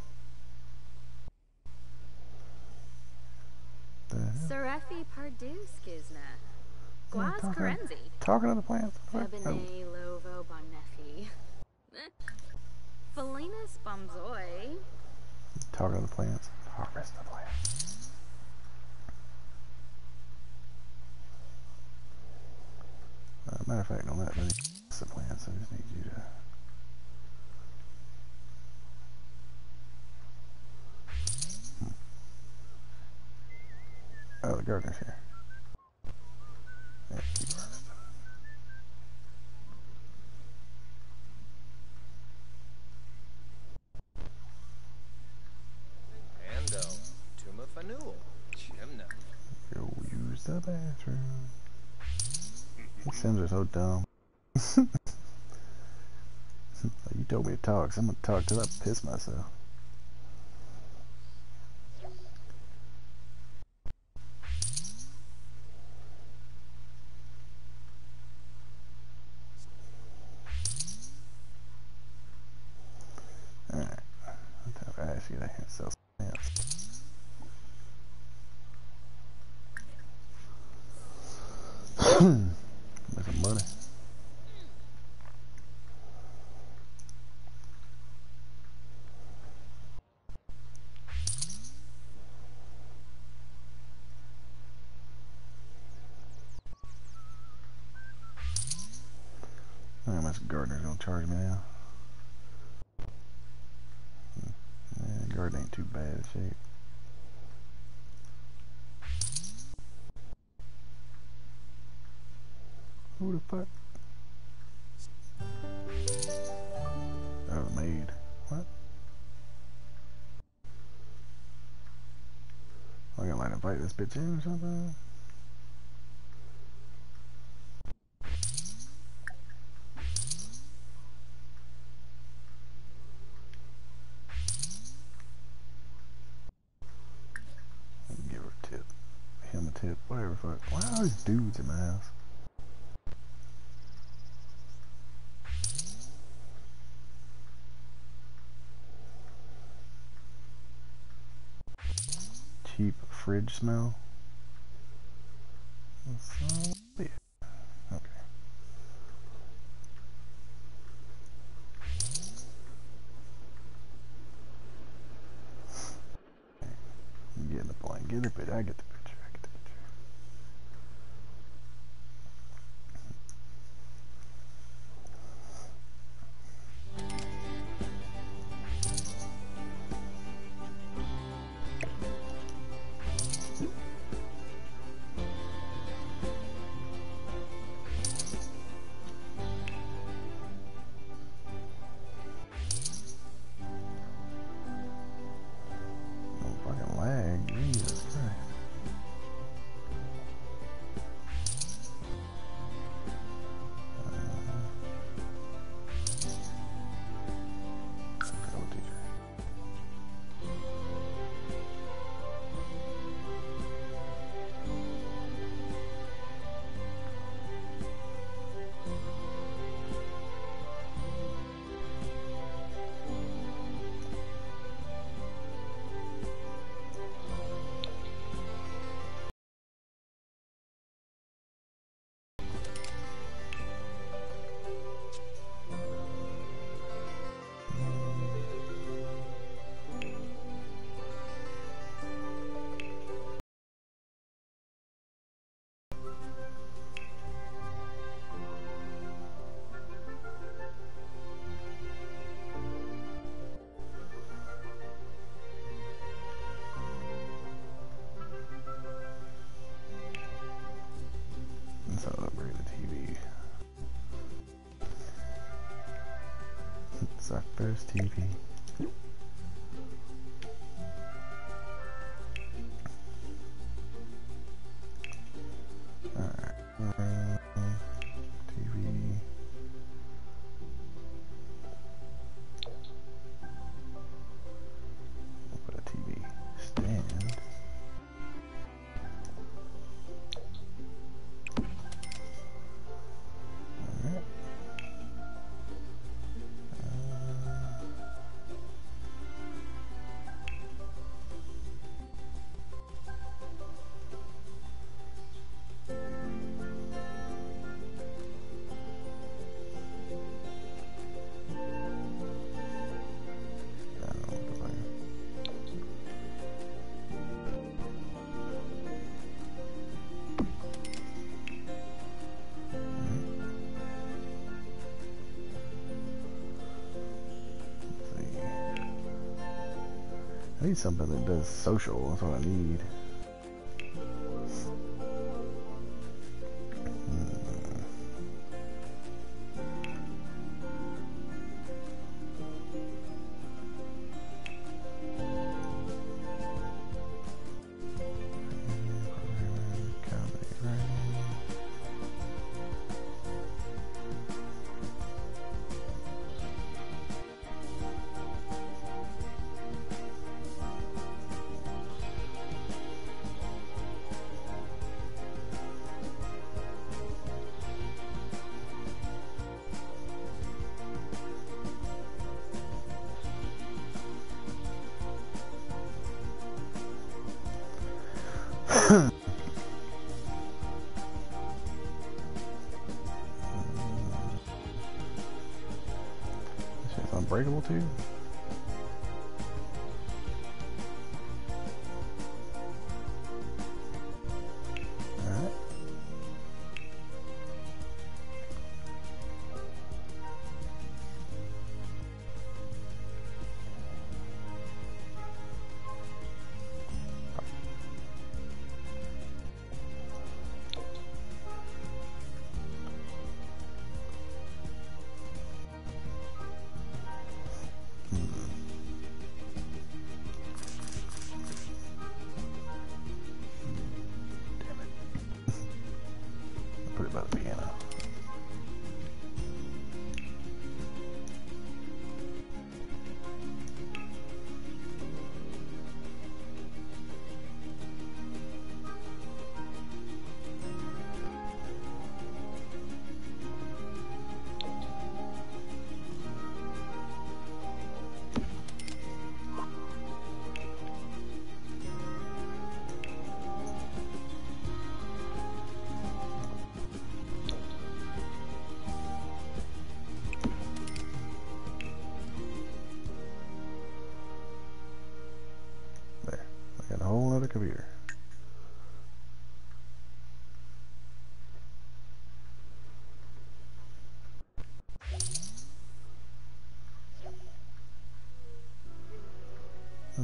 Speaker 6: Serefi Pardu Skizna. Guaz
Speaker 1: talking-
Speaker 6: Karenzi.
Speaker 1: Talking to the plants. Oh,
Speaker 6: Ebene Lovo Bonefi. [laughs] Felinas Bomzoi.
Speaker 1: talking to the plants. Harvest the plants. Uh, matter of fact, on that, let me the plants. I just need you to. Hmm. Oh, the gardener's here. Yeah.
Speaker 7: Ando. Tuma
Speaker 1: Go use the bathroom. These Sims are so dumb. [laughs] you told me to talk, so I'm gonna talk till I piss myself. Alright. I'll tell Ashley that I can sell some else. Make some money. Gardener's gonna charge me now? Hmm. Yeah, garden ain't too bad a shape. Who the fuck? Oh, maid. What? I like invite this bitch in or something? Give her a tip. Him a tip. Whatever are these dudes in my house? cheap fridge smell. Suckers TV. Need something that does social. That's what I need.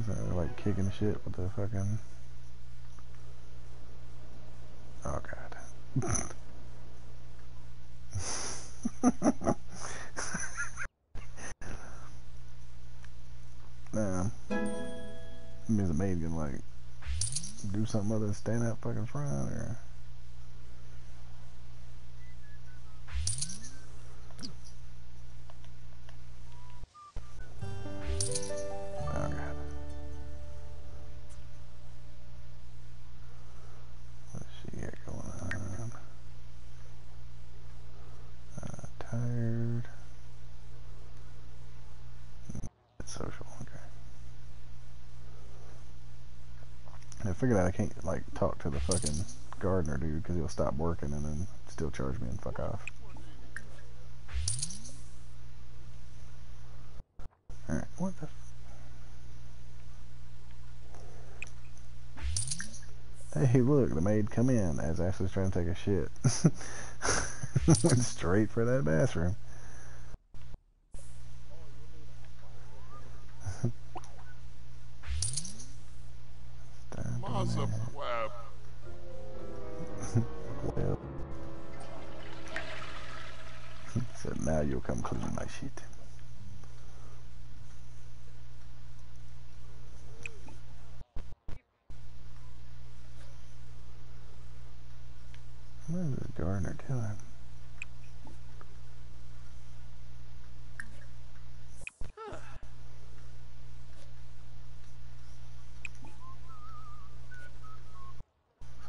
Speaker 1: They're like kicking shit with the fucking. Oh god. [laughs] Man. Is the maid gonna like do something other than stand up fucking front or figured out I can't like talk to the fucking gardener dude because he'll stop working and then still charge me and fuck off. Alright, what the? Hey, look, the maid come in as Ashley's trying to take a shit. Went [laughs] straight for that bathroom. Stand in
Speaker 2: Maza
Speaker 1: there.
Speaker 2: Web.
Speaker 1: Well. so now you'll come clean my shit. gardener doing?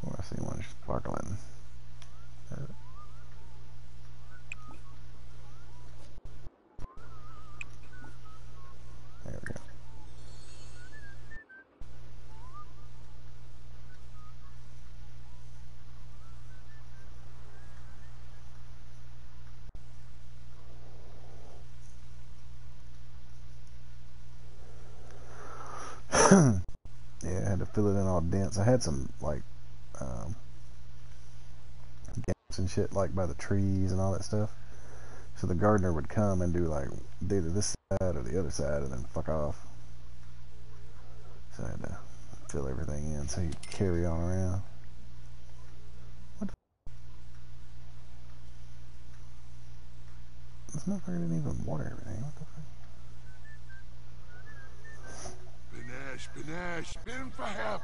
Speaker 1: So I see one sparkling. Uh, There we go. yeah, I had to fill it in all dense. I had some like um, gaps and shit like by the trees and all that stuff. So the gardener would come and do like either this side or the other side and then fuck off. So I had to fill everything in so he'd carry on around. What the This motherfucker didn't even water everything. What the fuck?
Speaker 2: Benesh, Benesh, bin verheb.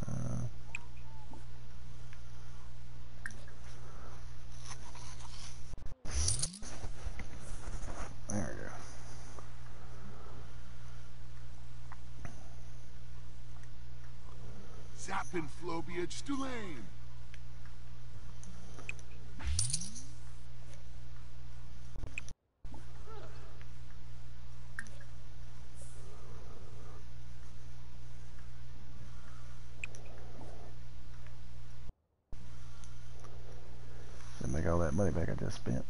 Speaker 1: Uh, there we go.
Speaker 2: Zappin Flobiage Stulane.
Speaker 1: And back I just spent.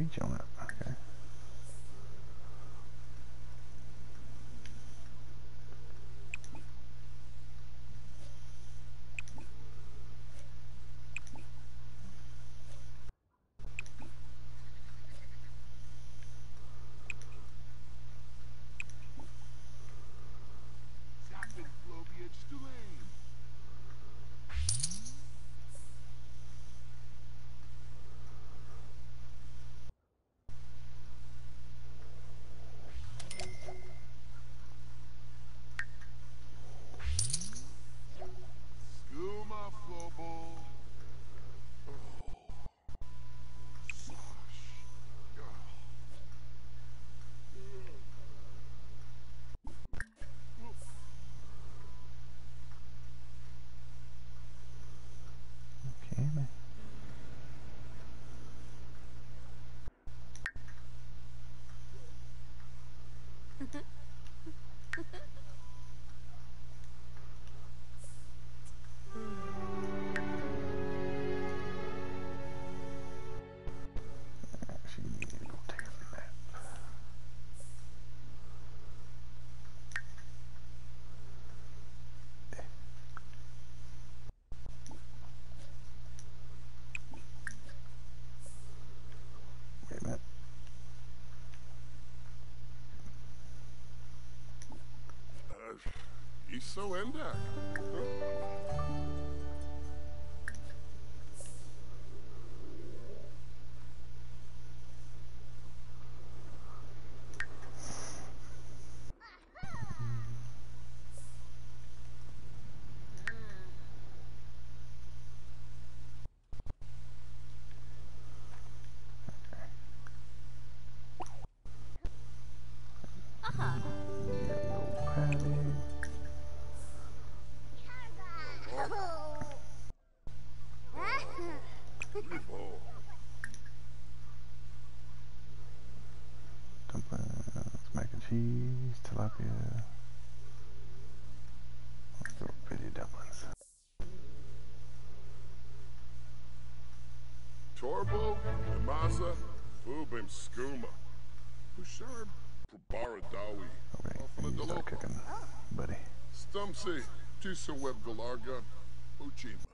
Speaker 1: Reach on it. Okay.
Speaker 2: Zappin Flobiage Stulane. Skooma Floball. Oh. Sosh. Oh.
Speaker 1: Okay, man. She needed to go take a nap. Wait a minute.
Speaker 2: Uh, so Endak. Huh?
Speaker 1: Yellow
Speaker 2: Orbo, Yamasa, Bubim Skooma, Hushard Baradawi.
Speaker 1: Alright, you start kicking, buddy.
Speaker 2: Stumsy, Tusa Web Galarga, Uchima.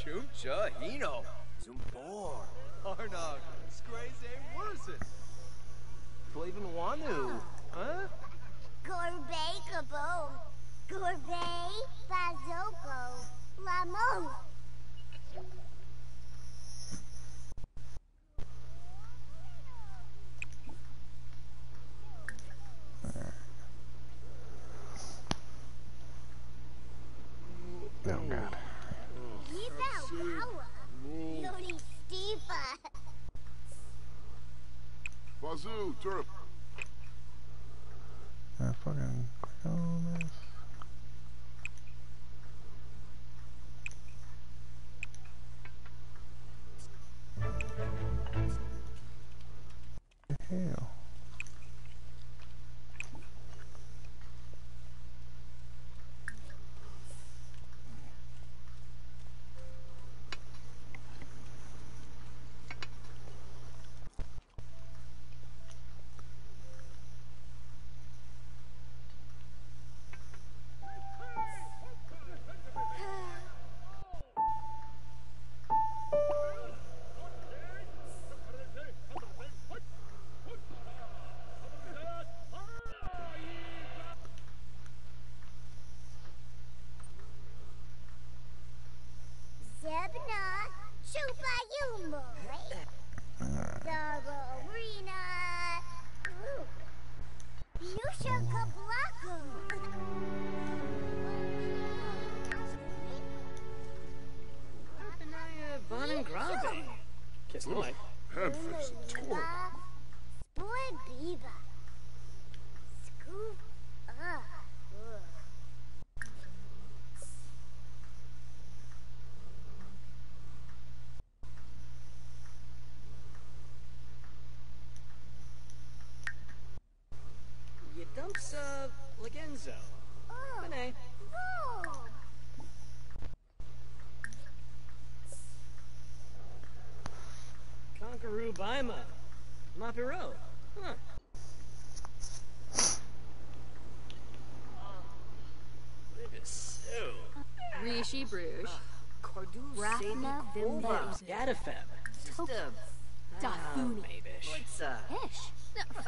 Speaker 7: Chumcha, Hino, Zumbor, Arnog, Skraze, Wurzis. Flavin Wanu, huh?
Speaker 8: Gourmet Kaboom, Gourmet Bazoko,
Speaker 3: Lamont. Baima. Mapiro. Huh.
Speaker 6: Rishi Bruges. Rathna Vimba.
Speaker 7: Gadafeb.
Speaker 6: Dafuni. Ish.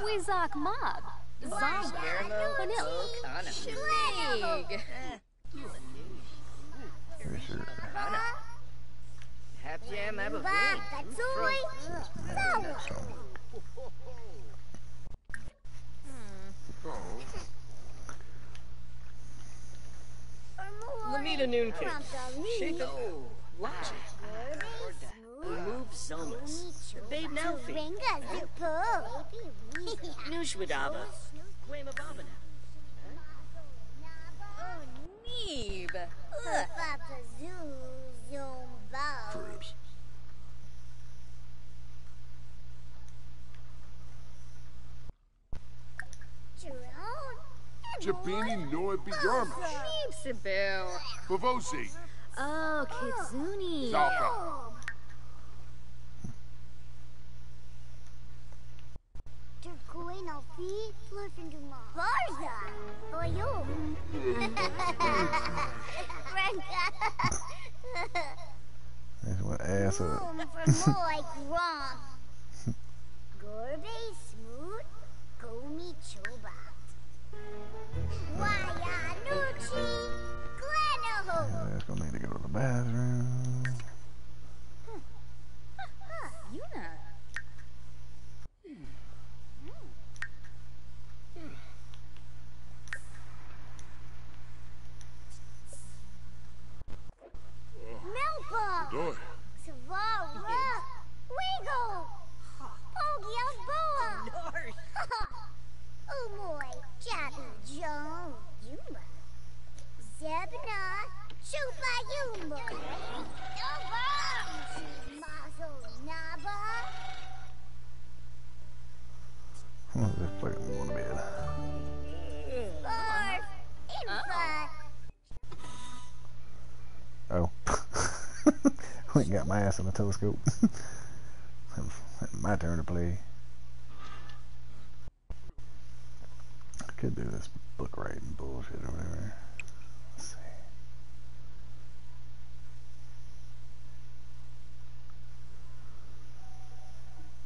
Speaker 6: Wizak Mob. Zomba.
Speaker 7: Vanilk.
Speaker 6: Schlag.
Speaker 7: O'Connor.
Speaker 6: Schlig.
Speaker 1: For sure.
Speaker 7: Hap Jam
Speaker 3: Ba,
Speaker 7: Abavine.
Speaker 3: Katsui, Sawa.
Speaker 1: So,
Speaker 4: Lamita Noonkid. Shake up.
Speaker 7: Oh,
Speaker 4: Watch Move Zomas. Babe Nelfi. Nushwadava. Wema Babana.
Speaker 6: Neeb.
Speaker 3: Papa.
Speaker 2: Jabini Noah Biyarma.
Speaker 6: Neeb Sibu.
Speaker 2: Bavosi.
Speaker 6: Oh, Kitsuni.
Speaker 2: Zalka.
Speaker 3: Turquoise feet, flipping to my Barza. For you. Grandpa.
Speaker 1: that's what ass up.
Speaker 3: For more like Grom. [laughs] Gorbe smooth, Gomi chobat.
Speaker 1: That's gonna need to go to the bathroom.
Speaker 3: Melba.
Speaker 2: Doy.
Speaker 3: Savara. Wiggle. Pogia Boa. Umoy, Jabby Joan, Yuma. Zebna, Chupa Yuma. Naba.
Speaker 1: Going to bed.
Speaker 3: Barf. Infa.
Speaker 1: Oh. [laughs] Went got my ass on the telescope. [laughs] my turn to play. Could do this book writing bullshit or whatever. Let's see.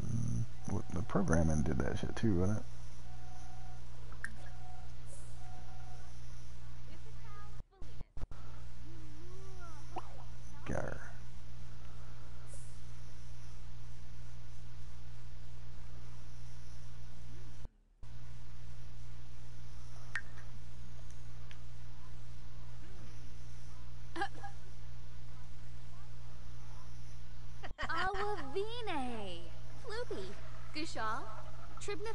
Speaker 1: Mm, the programming did that shit too, wasn't it? Gar.
Speaker 6: Tribna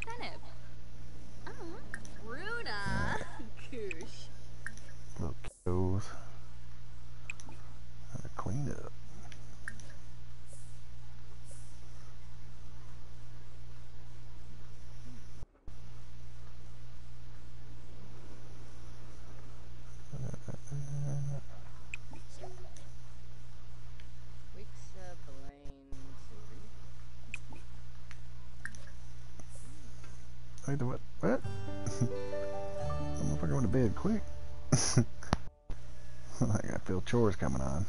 Speaker 1: coming on.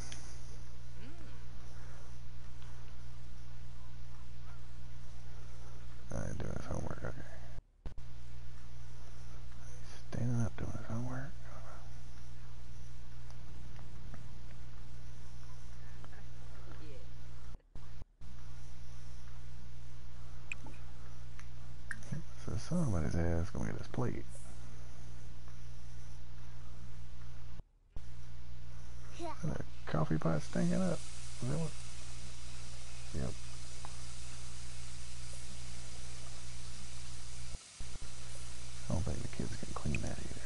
Speaker 1: Alright, doing his homework, okay. He's standing up doing his homework. So somebody's ass gonna get his plate. That coffee pot stinking up. Is that what? Yep. I don't think the kids can clean that either.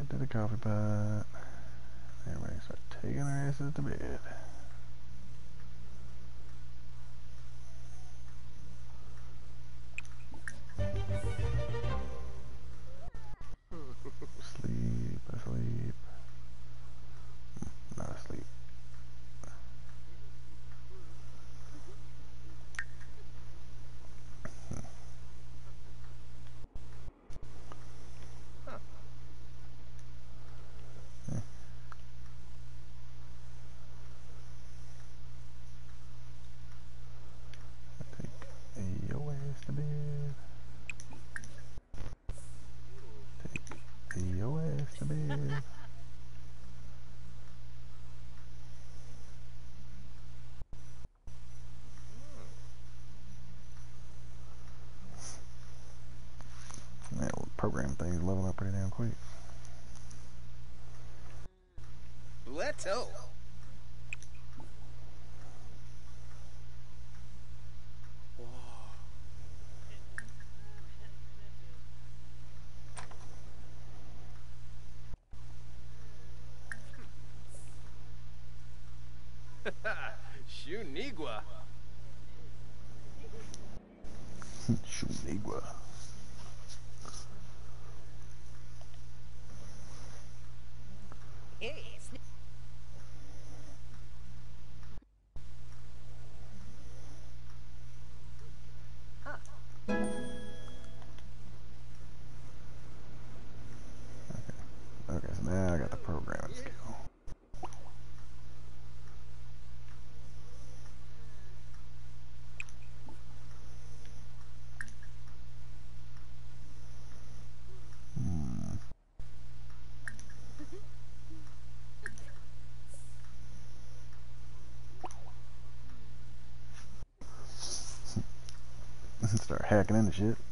Speaker 1: Into the coffee pot. Everybody start taking their asses to bed. Sleep, asleep. Not asleep. Take your ass to bed. Take your ass to bed. That little program thing's leveling up pretty damn quick.
Speaker 7: Let's go. Shunigua. [laughs]
Speaker 1: Shunigua. Okay, so now I got the programming skill. Hmm. Start hacking into shit.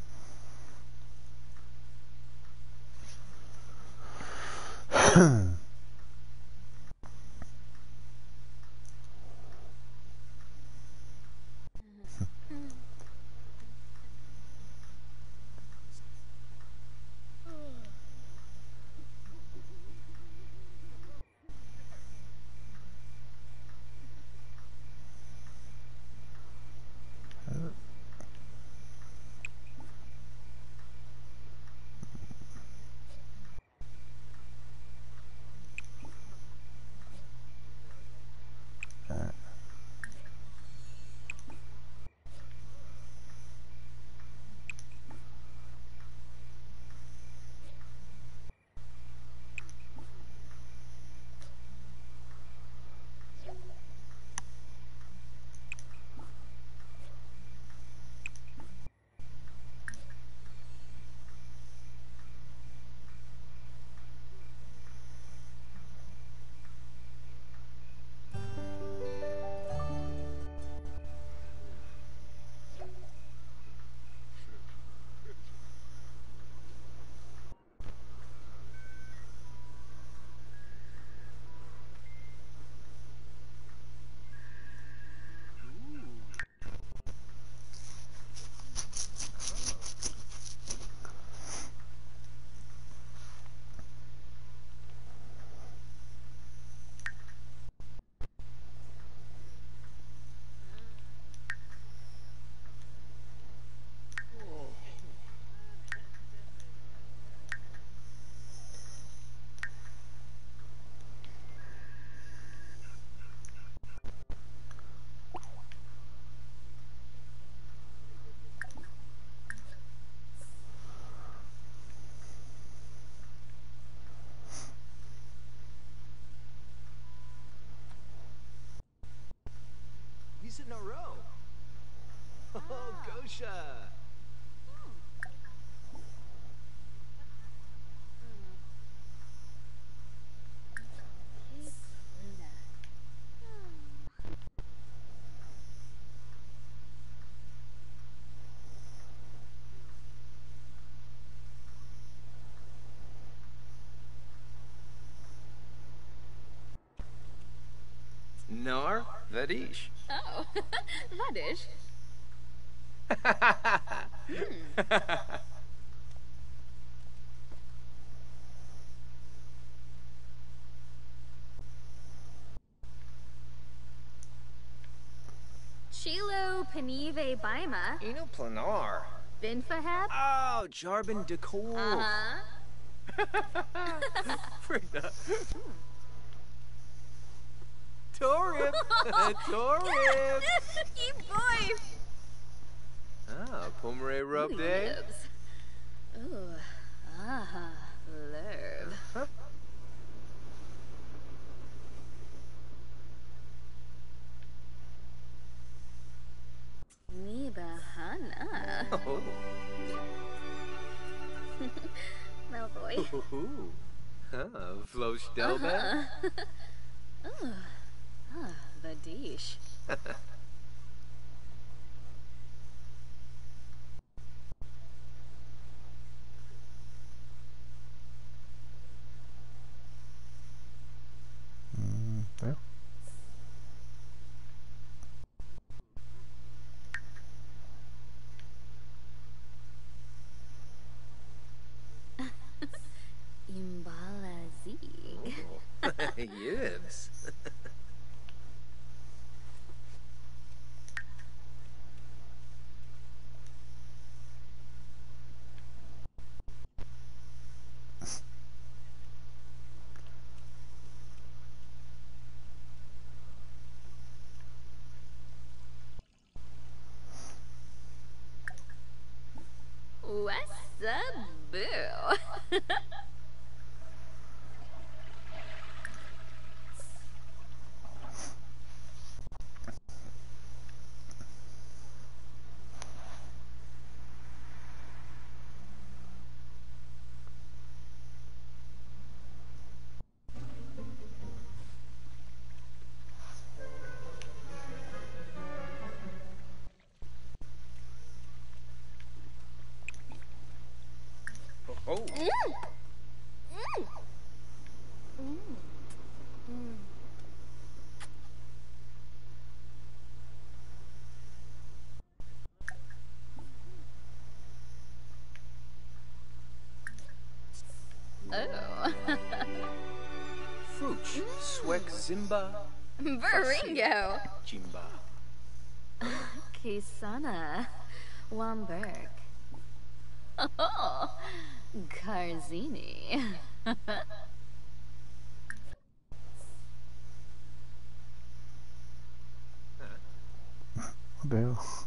Speaker 7: Oh, Nar Vadish.
Speaker 6: Oh, [laughs] Vadish. Chilo Panive Baima.
Speaker 7: Eno Planar.
Speaker 6: Bin Fahad?
Speaker 7: Oh, Jarbin Decor.
Speaker 6: Uh-huh.
Speaker 7: Frigda. Torib. Torib.
Speaker 6: you boy!
Speaker 7: Ah, Pomere rub day.
Speaker 6: Lives. Ooh. Ah, lerv.
Speaker 7: Huh?
Speaker 6: Nibahana.
Speaker 7: Oh. [laughs]
Speaker 6: Malfoy.
Speaker 7: Ooh. Ah, Flosh Delbet.
Speaker 6: Ooh. Ah, Vadish. [laughs]
Speaker 7: Swek Zimba.
Speaker 6: Baringo.
Speaker 7: Jimba.
Speaker 6: Kisana. Wamberg. [laughs] Oh, Karzini.
Speaker 1: What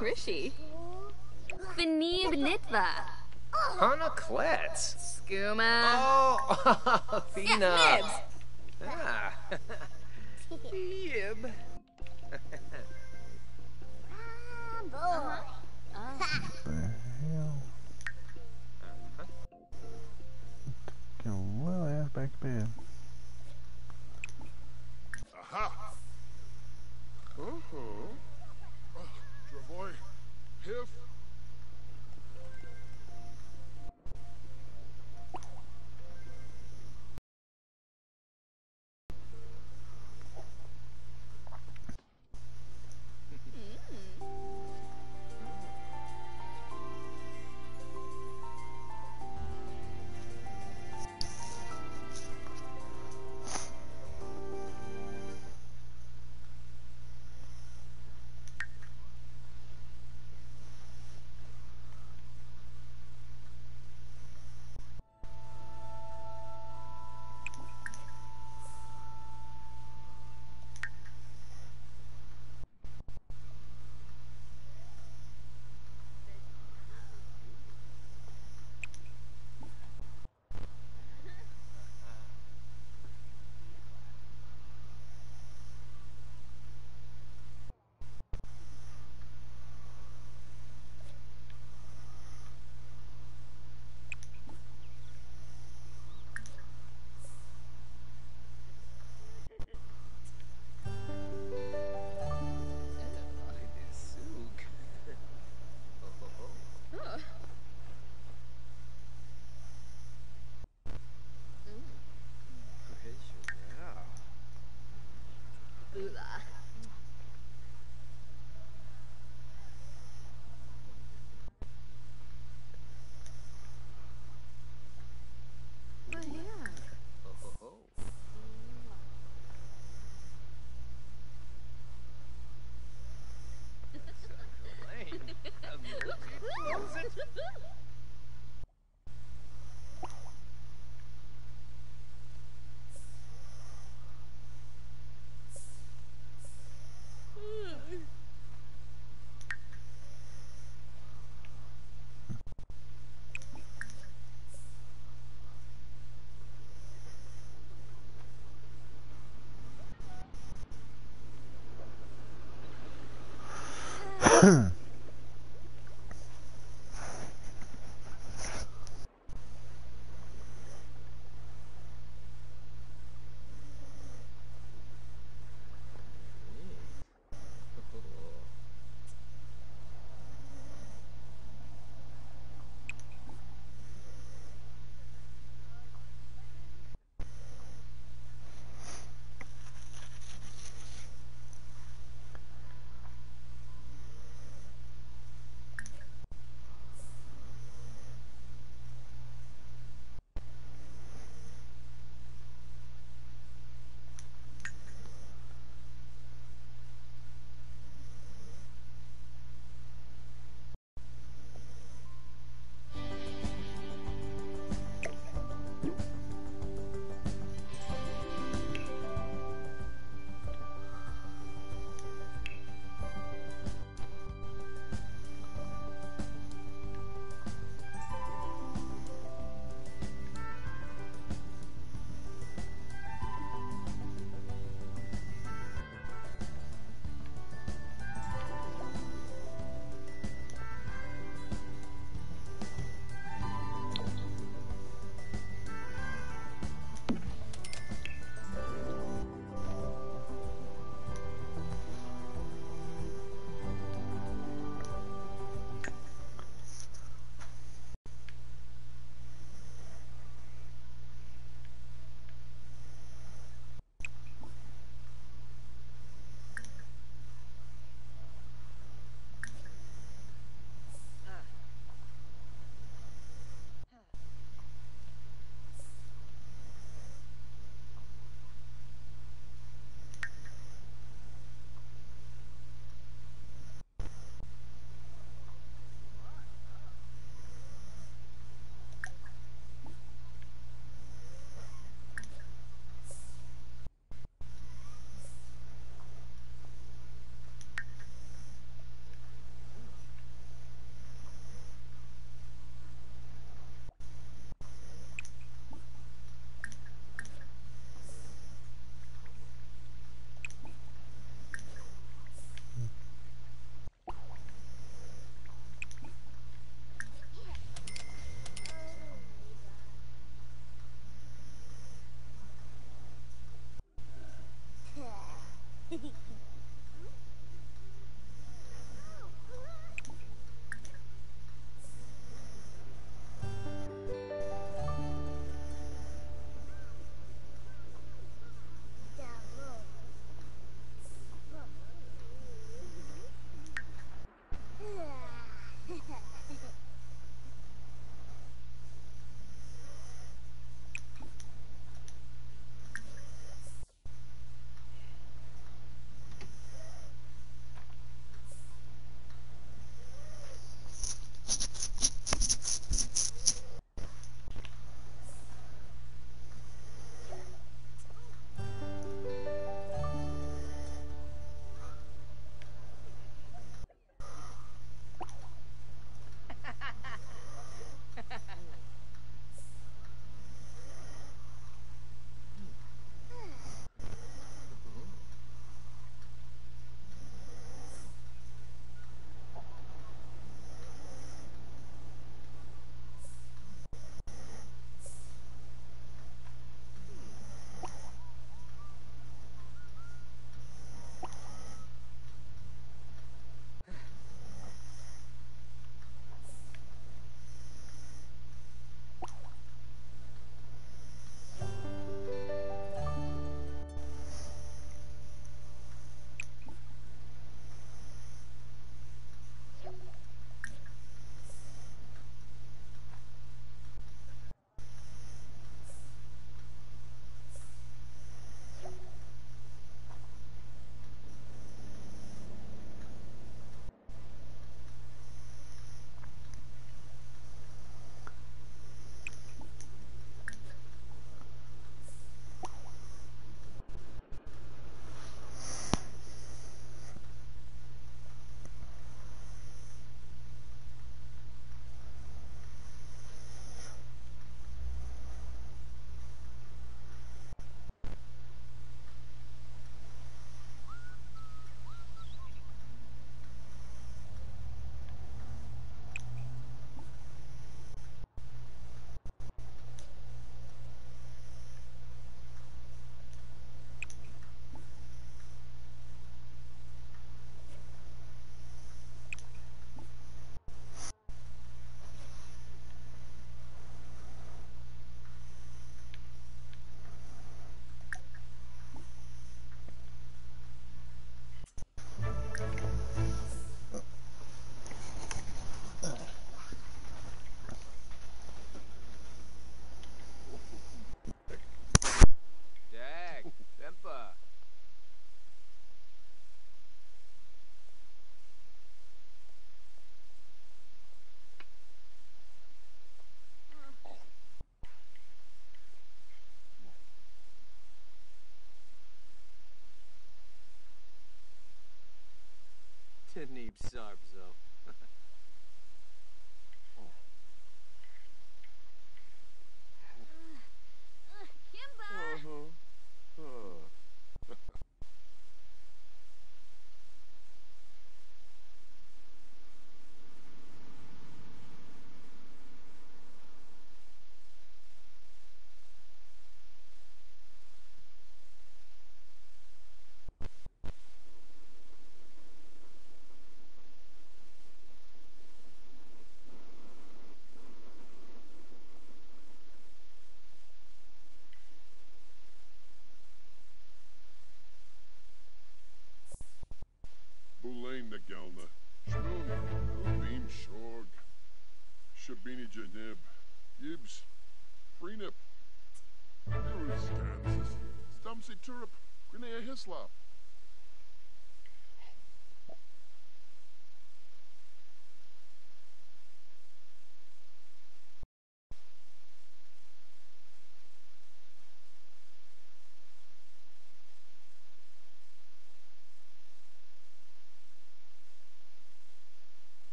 Speaker 6: Rishi. Benib Nitva.
Speaker 7: Hana Klets.
Speaker 6: Skooma.
Speaker 7: Oh, [laughs] Fina.
Speaker 6: Nibs.
Speaker 7: Ah. [laughs] Yib.
Speaker 6: Uh-huh.
Speaker 1: the hell? Get a little ass back to bed.
Speaker 2: Aha!
Speaker 7: Mm-hmm.
Speaker 2: Dravoy. Piff. Mm-hmm. [clears throat]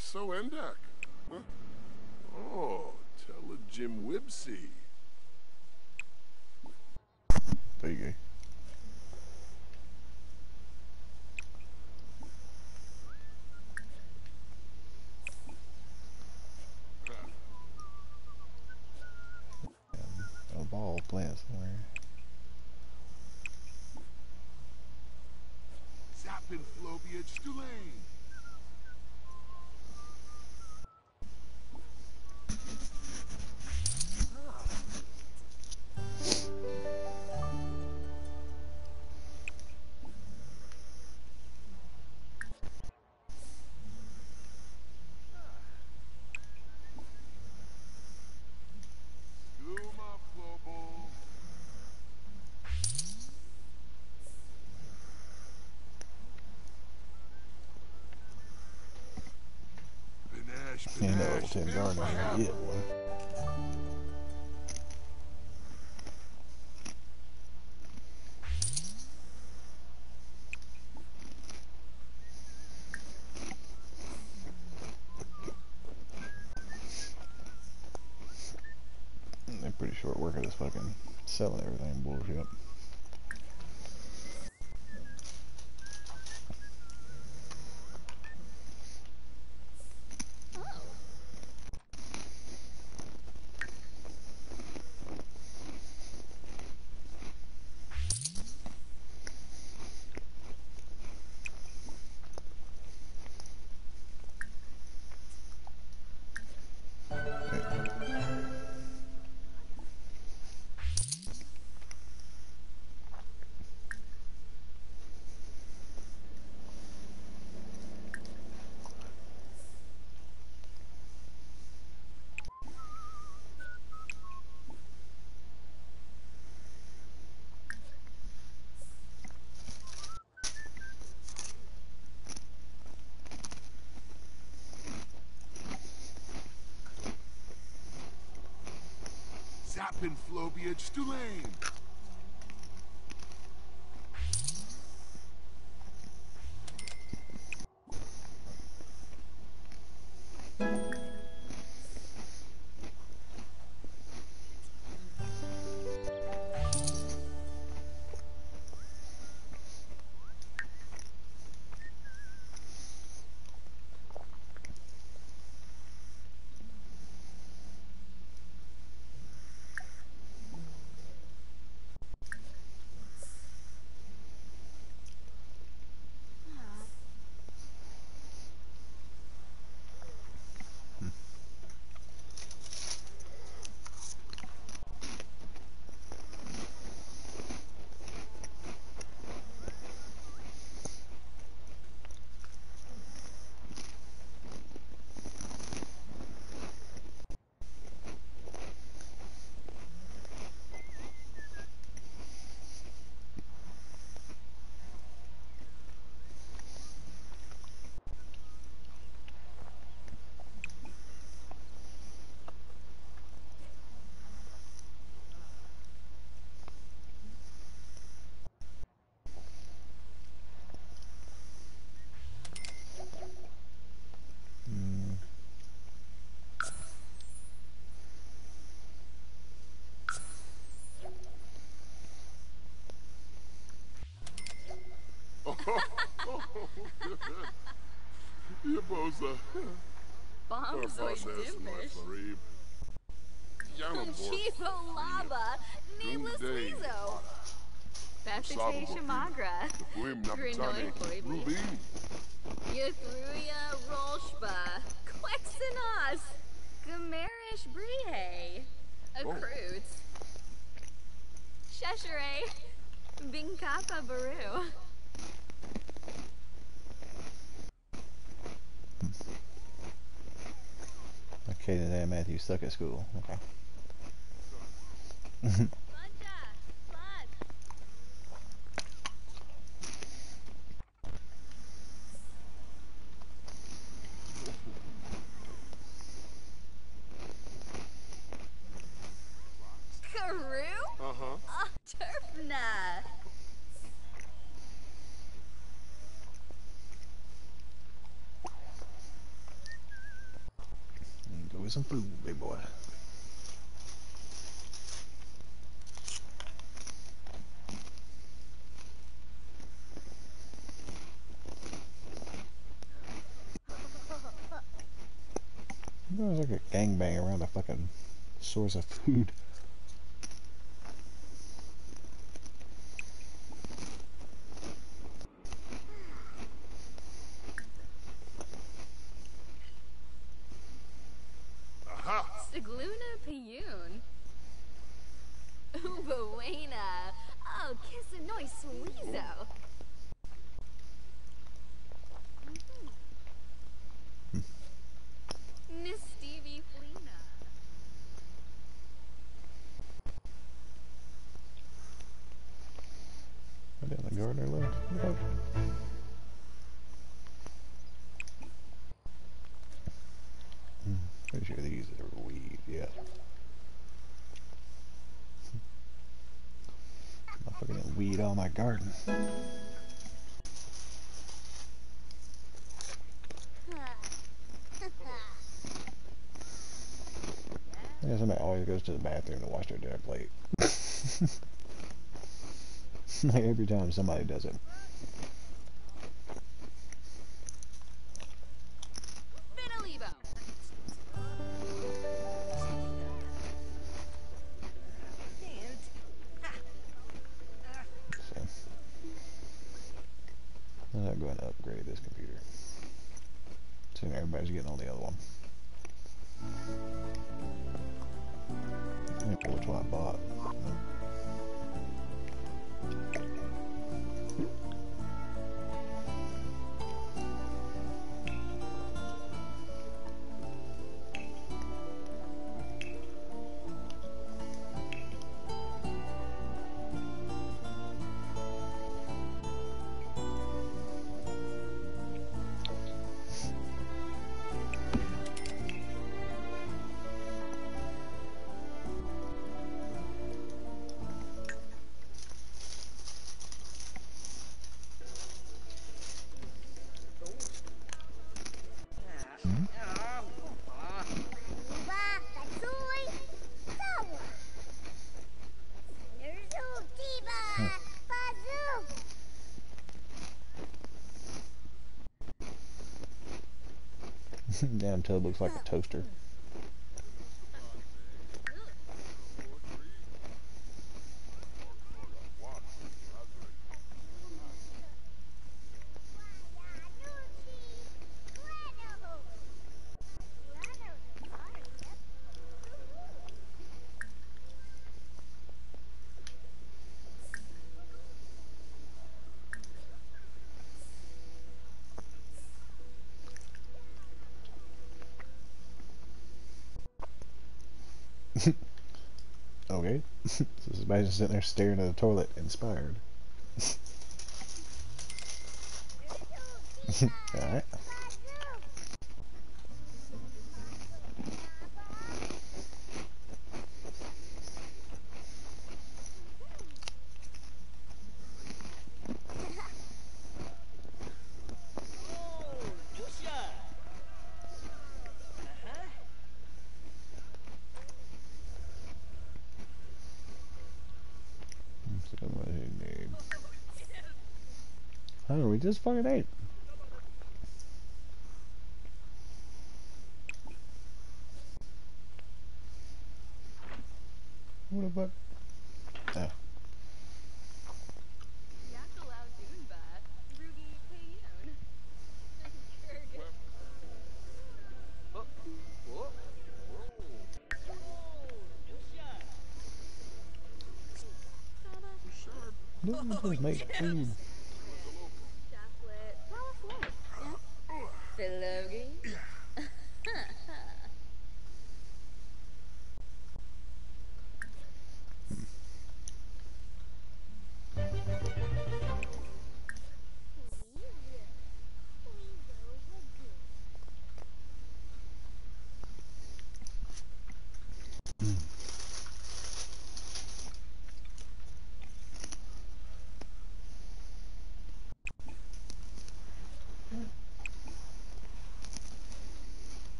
Speaker 2: So
Speaker 1: endak. Huh? Oh, tell a Jim Wibsey.
Speaker 2: There you go.
Speaker 1: Selling everything bullshit.
Speaker 2: Zappin' Flobiage Tulane.
Speaker 1: Mm,
Speaker 2: Yabosa.
Speaker 6: Bombzoid dimmish. Chivo lava. Weezo. Bethete
Speaker 2: Sabo
Speaker 6: Shamagra.
Speaker 2: Buim
Speaker 6: Grinoi
Speaker 2: Napatani.
Speaker 6: Hoibi.
Speaker 2: Ruby.
Speaker 6: Yathruya Rolshba. Quexenos. Gamerish Brie. Accruits. Cheshire. Binkapa Baru.
Speaker 1: Okay, today Matthew stuck at school. Okay. [laughs]
Speaker 6: Luncha. Blood. Karoo?
Speaker 2: Uh-huh.
Speaker 6: Ah, Turfna.
Speaker 1: Go get some food, big boy. There's like a gangbang around a fucking source of food. garden. [laughs] Yeah, somebody always goes to the bathroom to wash their dinner plate. [laughs] like every time somebody does it. time it looks like a toaster. just sitting there staring at the toilet, inspired. [laughs] Alright. Just fucking eight. What the fuck? Oh. Look at this, mate.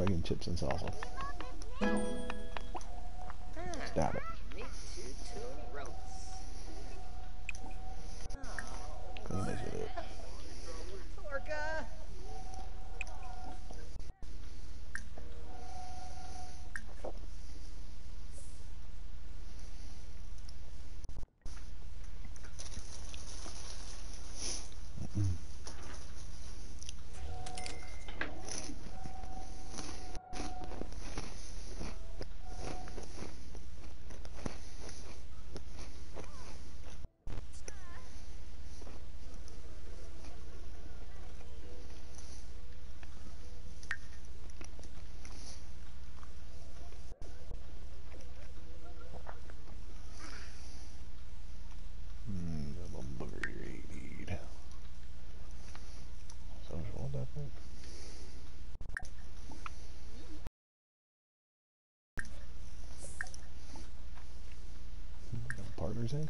Speaker 1: Bacon chips and salsa. Stop it.
Speaker 7: Meat to tune roast.
Speaker 1: Clean that shit up.
Speaker 7: Orca.
Speaker 1: Mm, the little booger you need. Social, that thing. In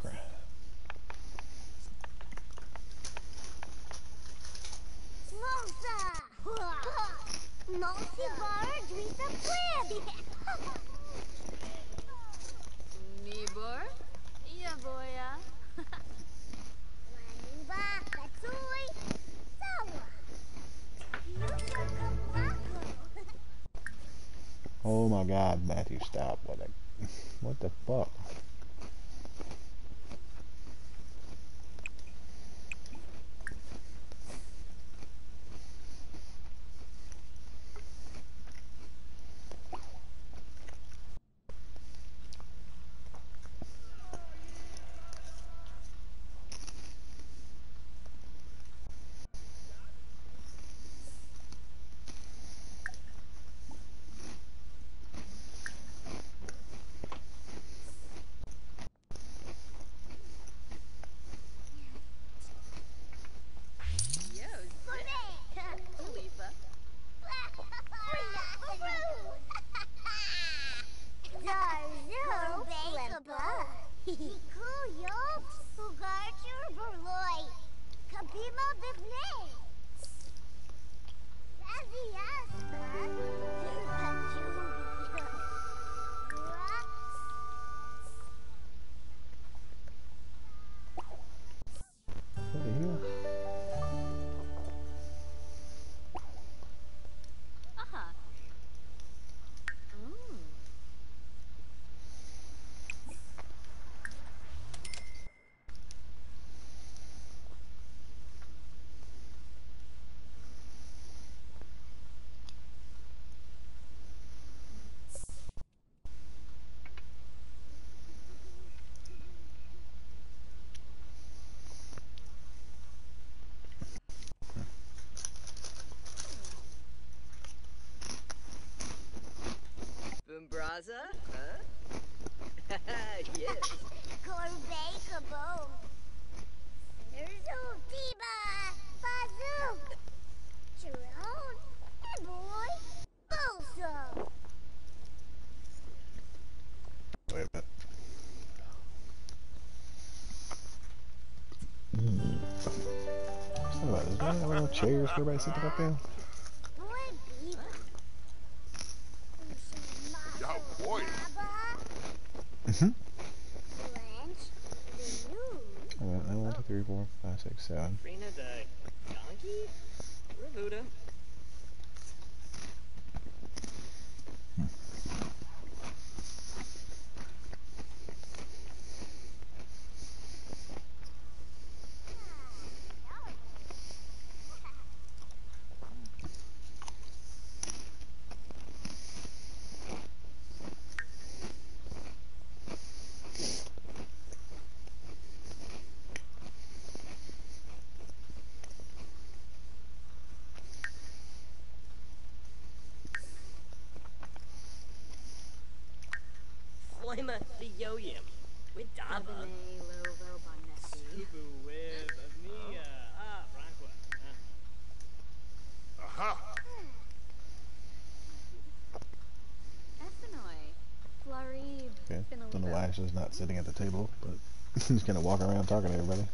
Speaker 7: Bumbraza? Huh? [laughs] yes.
Speaker 3: Corbe Kaboom. Erzo Tiba. Bazoo. Chiron. Hey boy. Boso.
Speaker 1: Wait a minute. Mm. Think about it. Is there any little chairs for everybody to sit the fuck down?
Speaker 3: Boy Biba.
Speaker 2: Yeah, boy.
Speaker 1: Mhm.
Speaker 3: Blanche. The news.
Speaker 1: I went, I one, two, three, four, five,
Speaker 7: Flama the yo-yam. With Dava.
Speaker 6: Abene Lovo Bonnetti.
Speaker 4: Kubu web of Mia. Ah, Franqua. Ah.
Speaker 2: Aha!
Speaker 1: Okay. Don't know why Ashley's not sitting at the table, but [laughs] he's gonna walk around talking to everybody.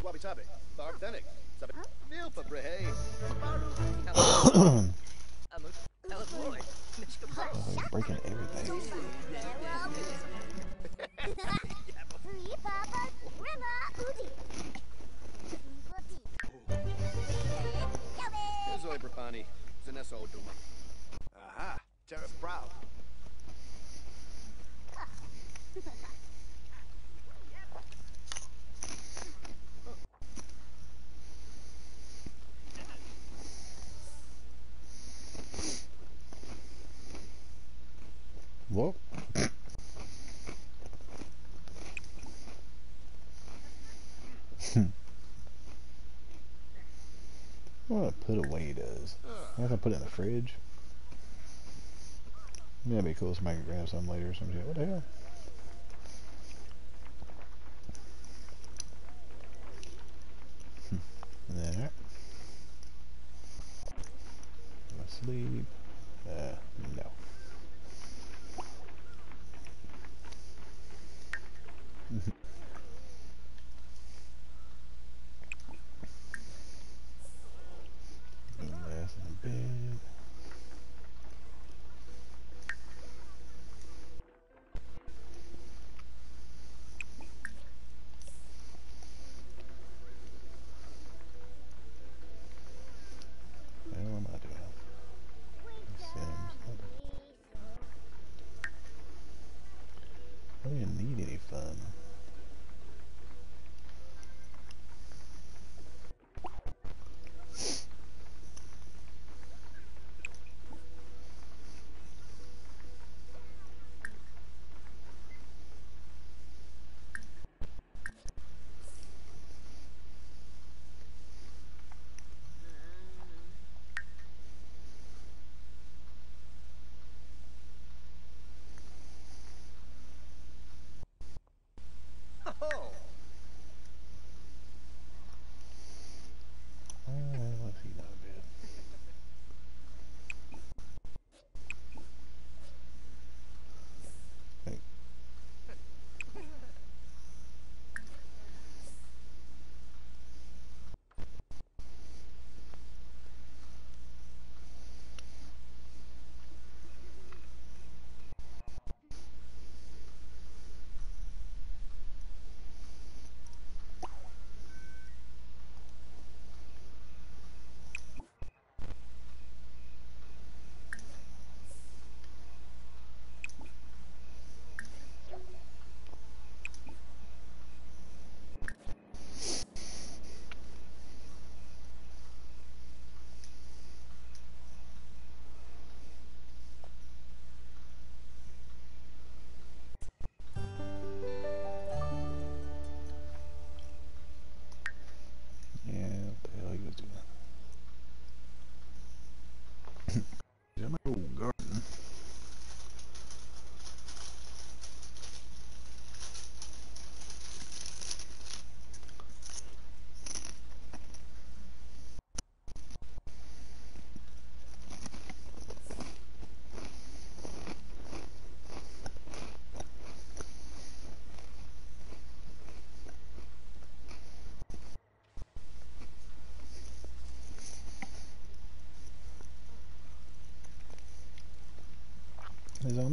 Speaker 2: Swabitabe, Bardenik, Neil
Speaker 1: Fabrihe, Maru, put it in the fridge. That'd be cool. Somebody could grab some later or some shit. What the hell? Hmm. Then right. Uh, no. Mm-hmm. band.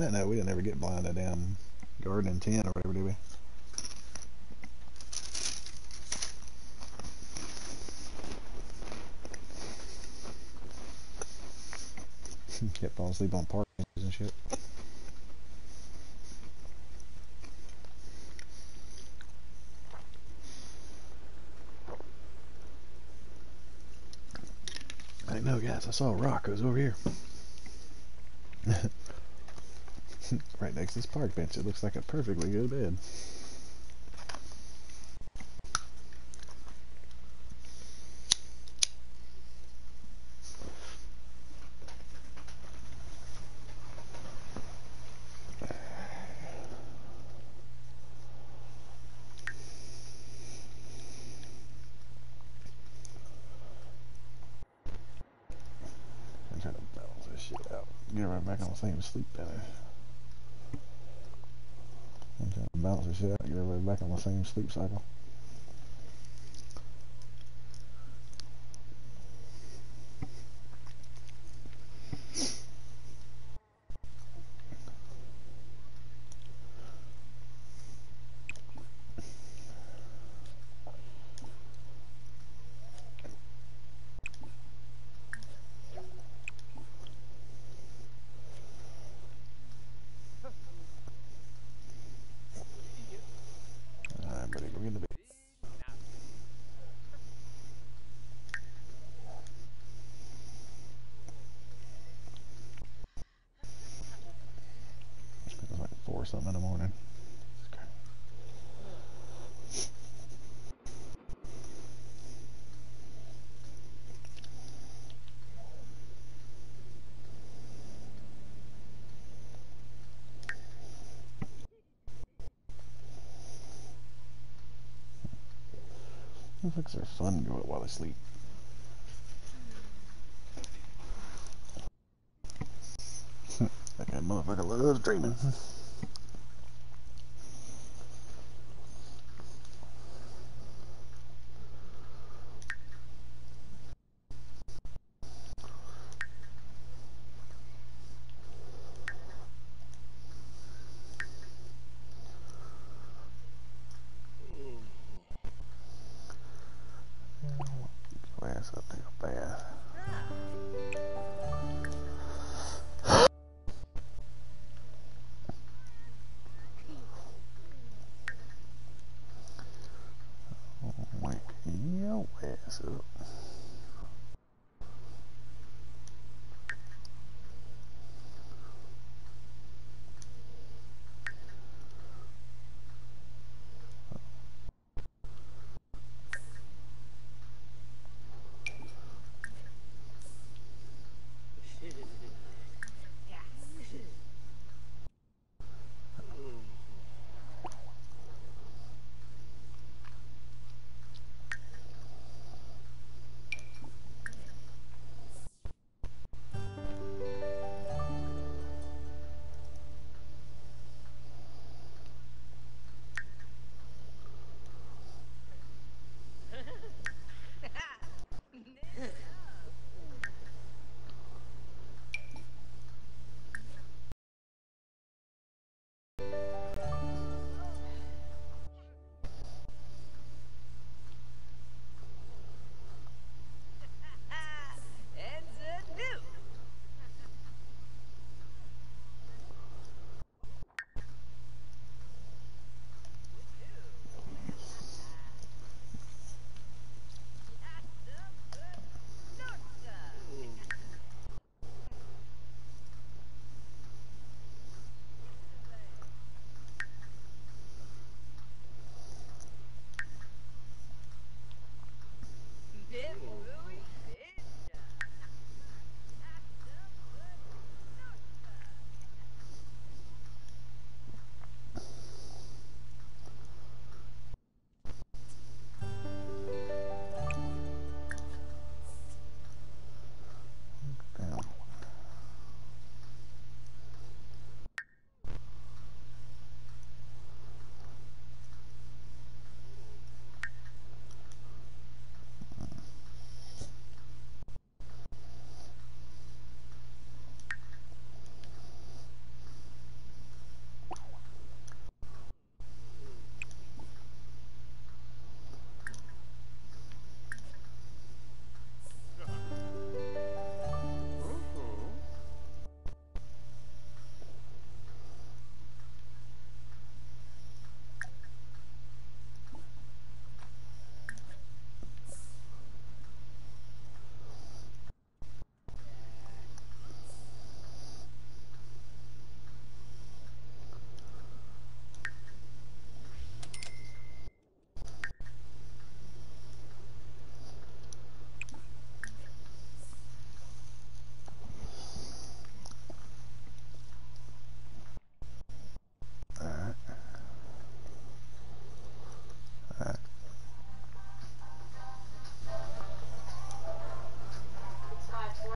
Speaker 1: didn't know. We didn't ever get blind in garden and 10 or whatever, did we? [laughs] Kept falling asleep on parkings and shit. I know, guys. I saw a rock. It was over here. [laughs] right next to this park bench. It looks like a perfectly good bed. I'm trying to balance this shit out. Get right back on the same sleep pattern. I'm trying to balance this shit out. Get back on the same sleep cycle. Alright, buddy, go get in the bed. It's like four something in the morning. Are fun to do it while they sleep. [laughs] that guy motherfucker loves dreaming.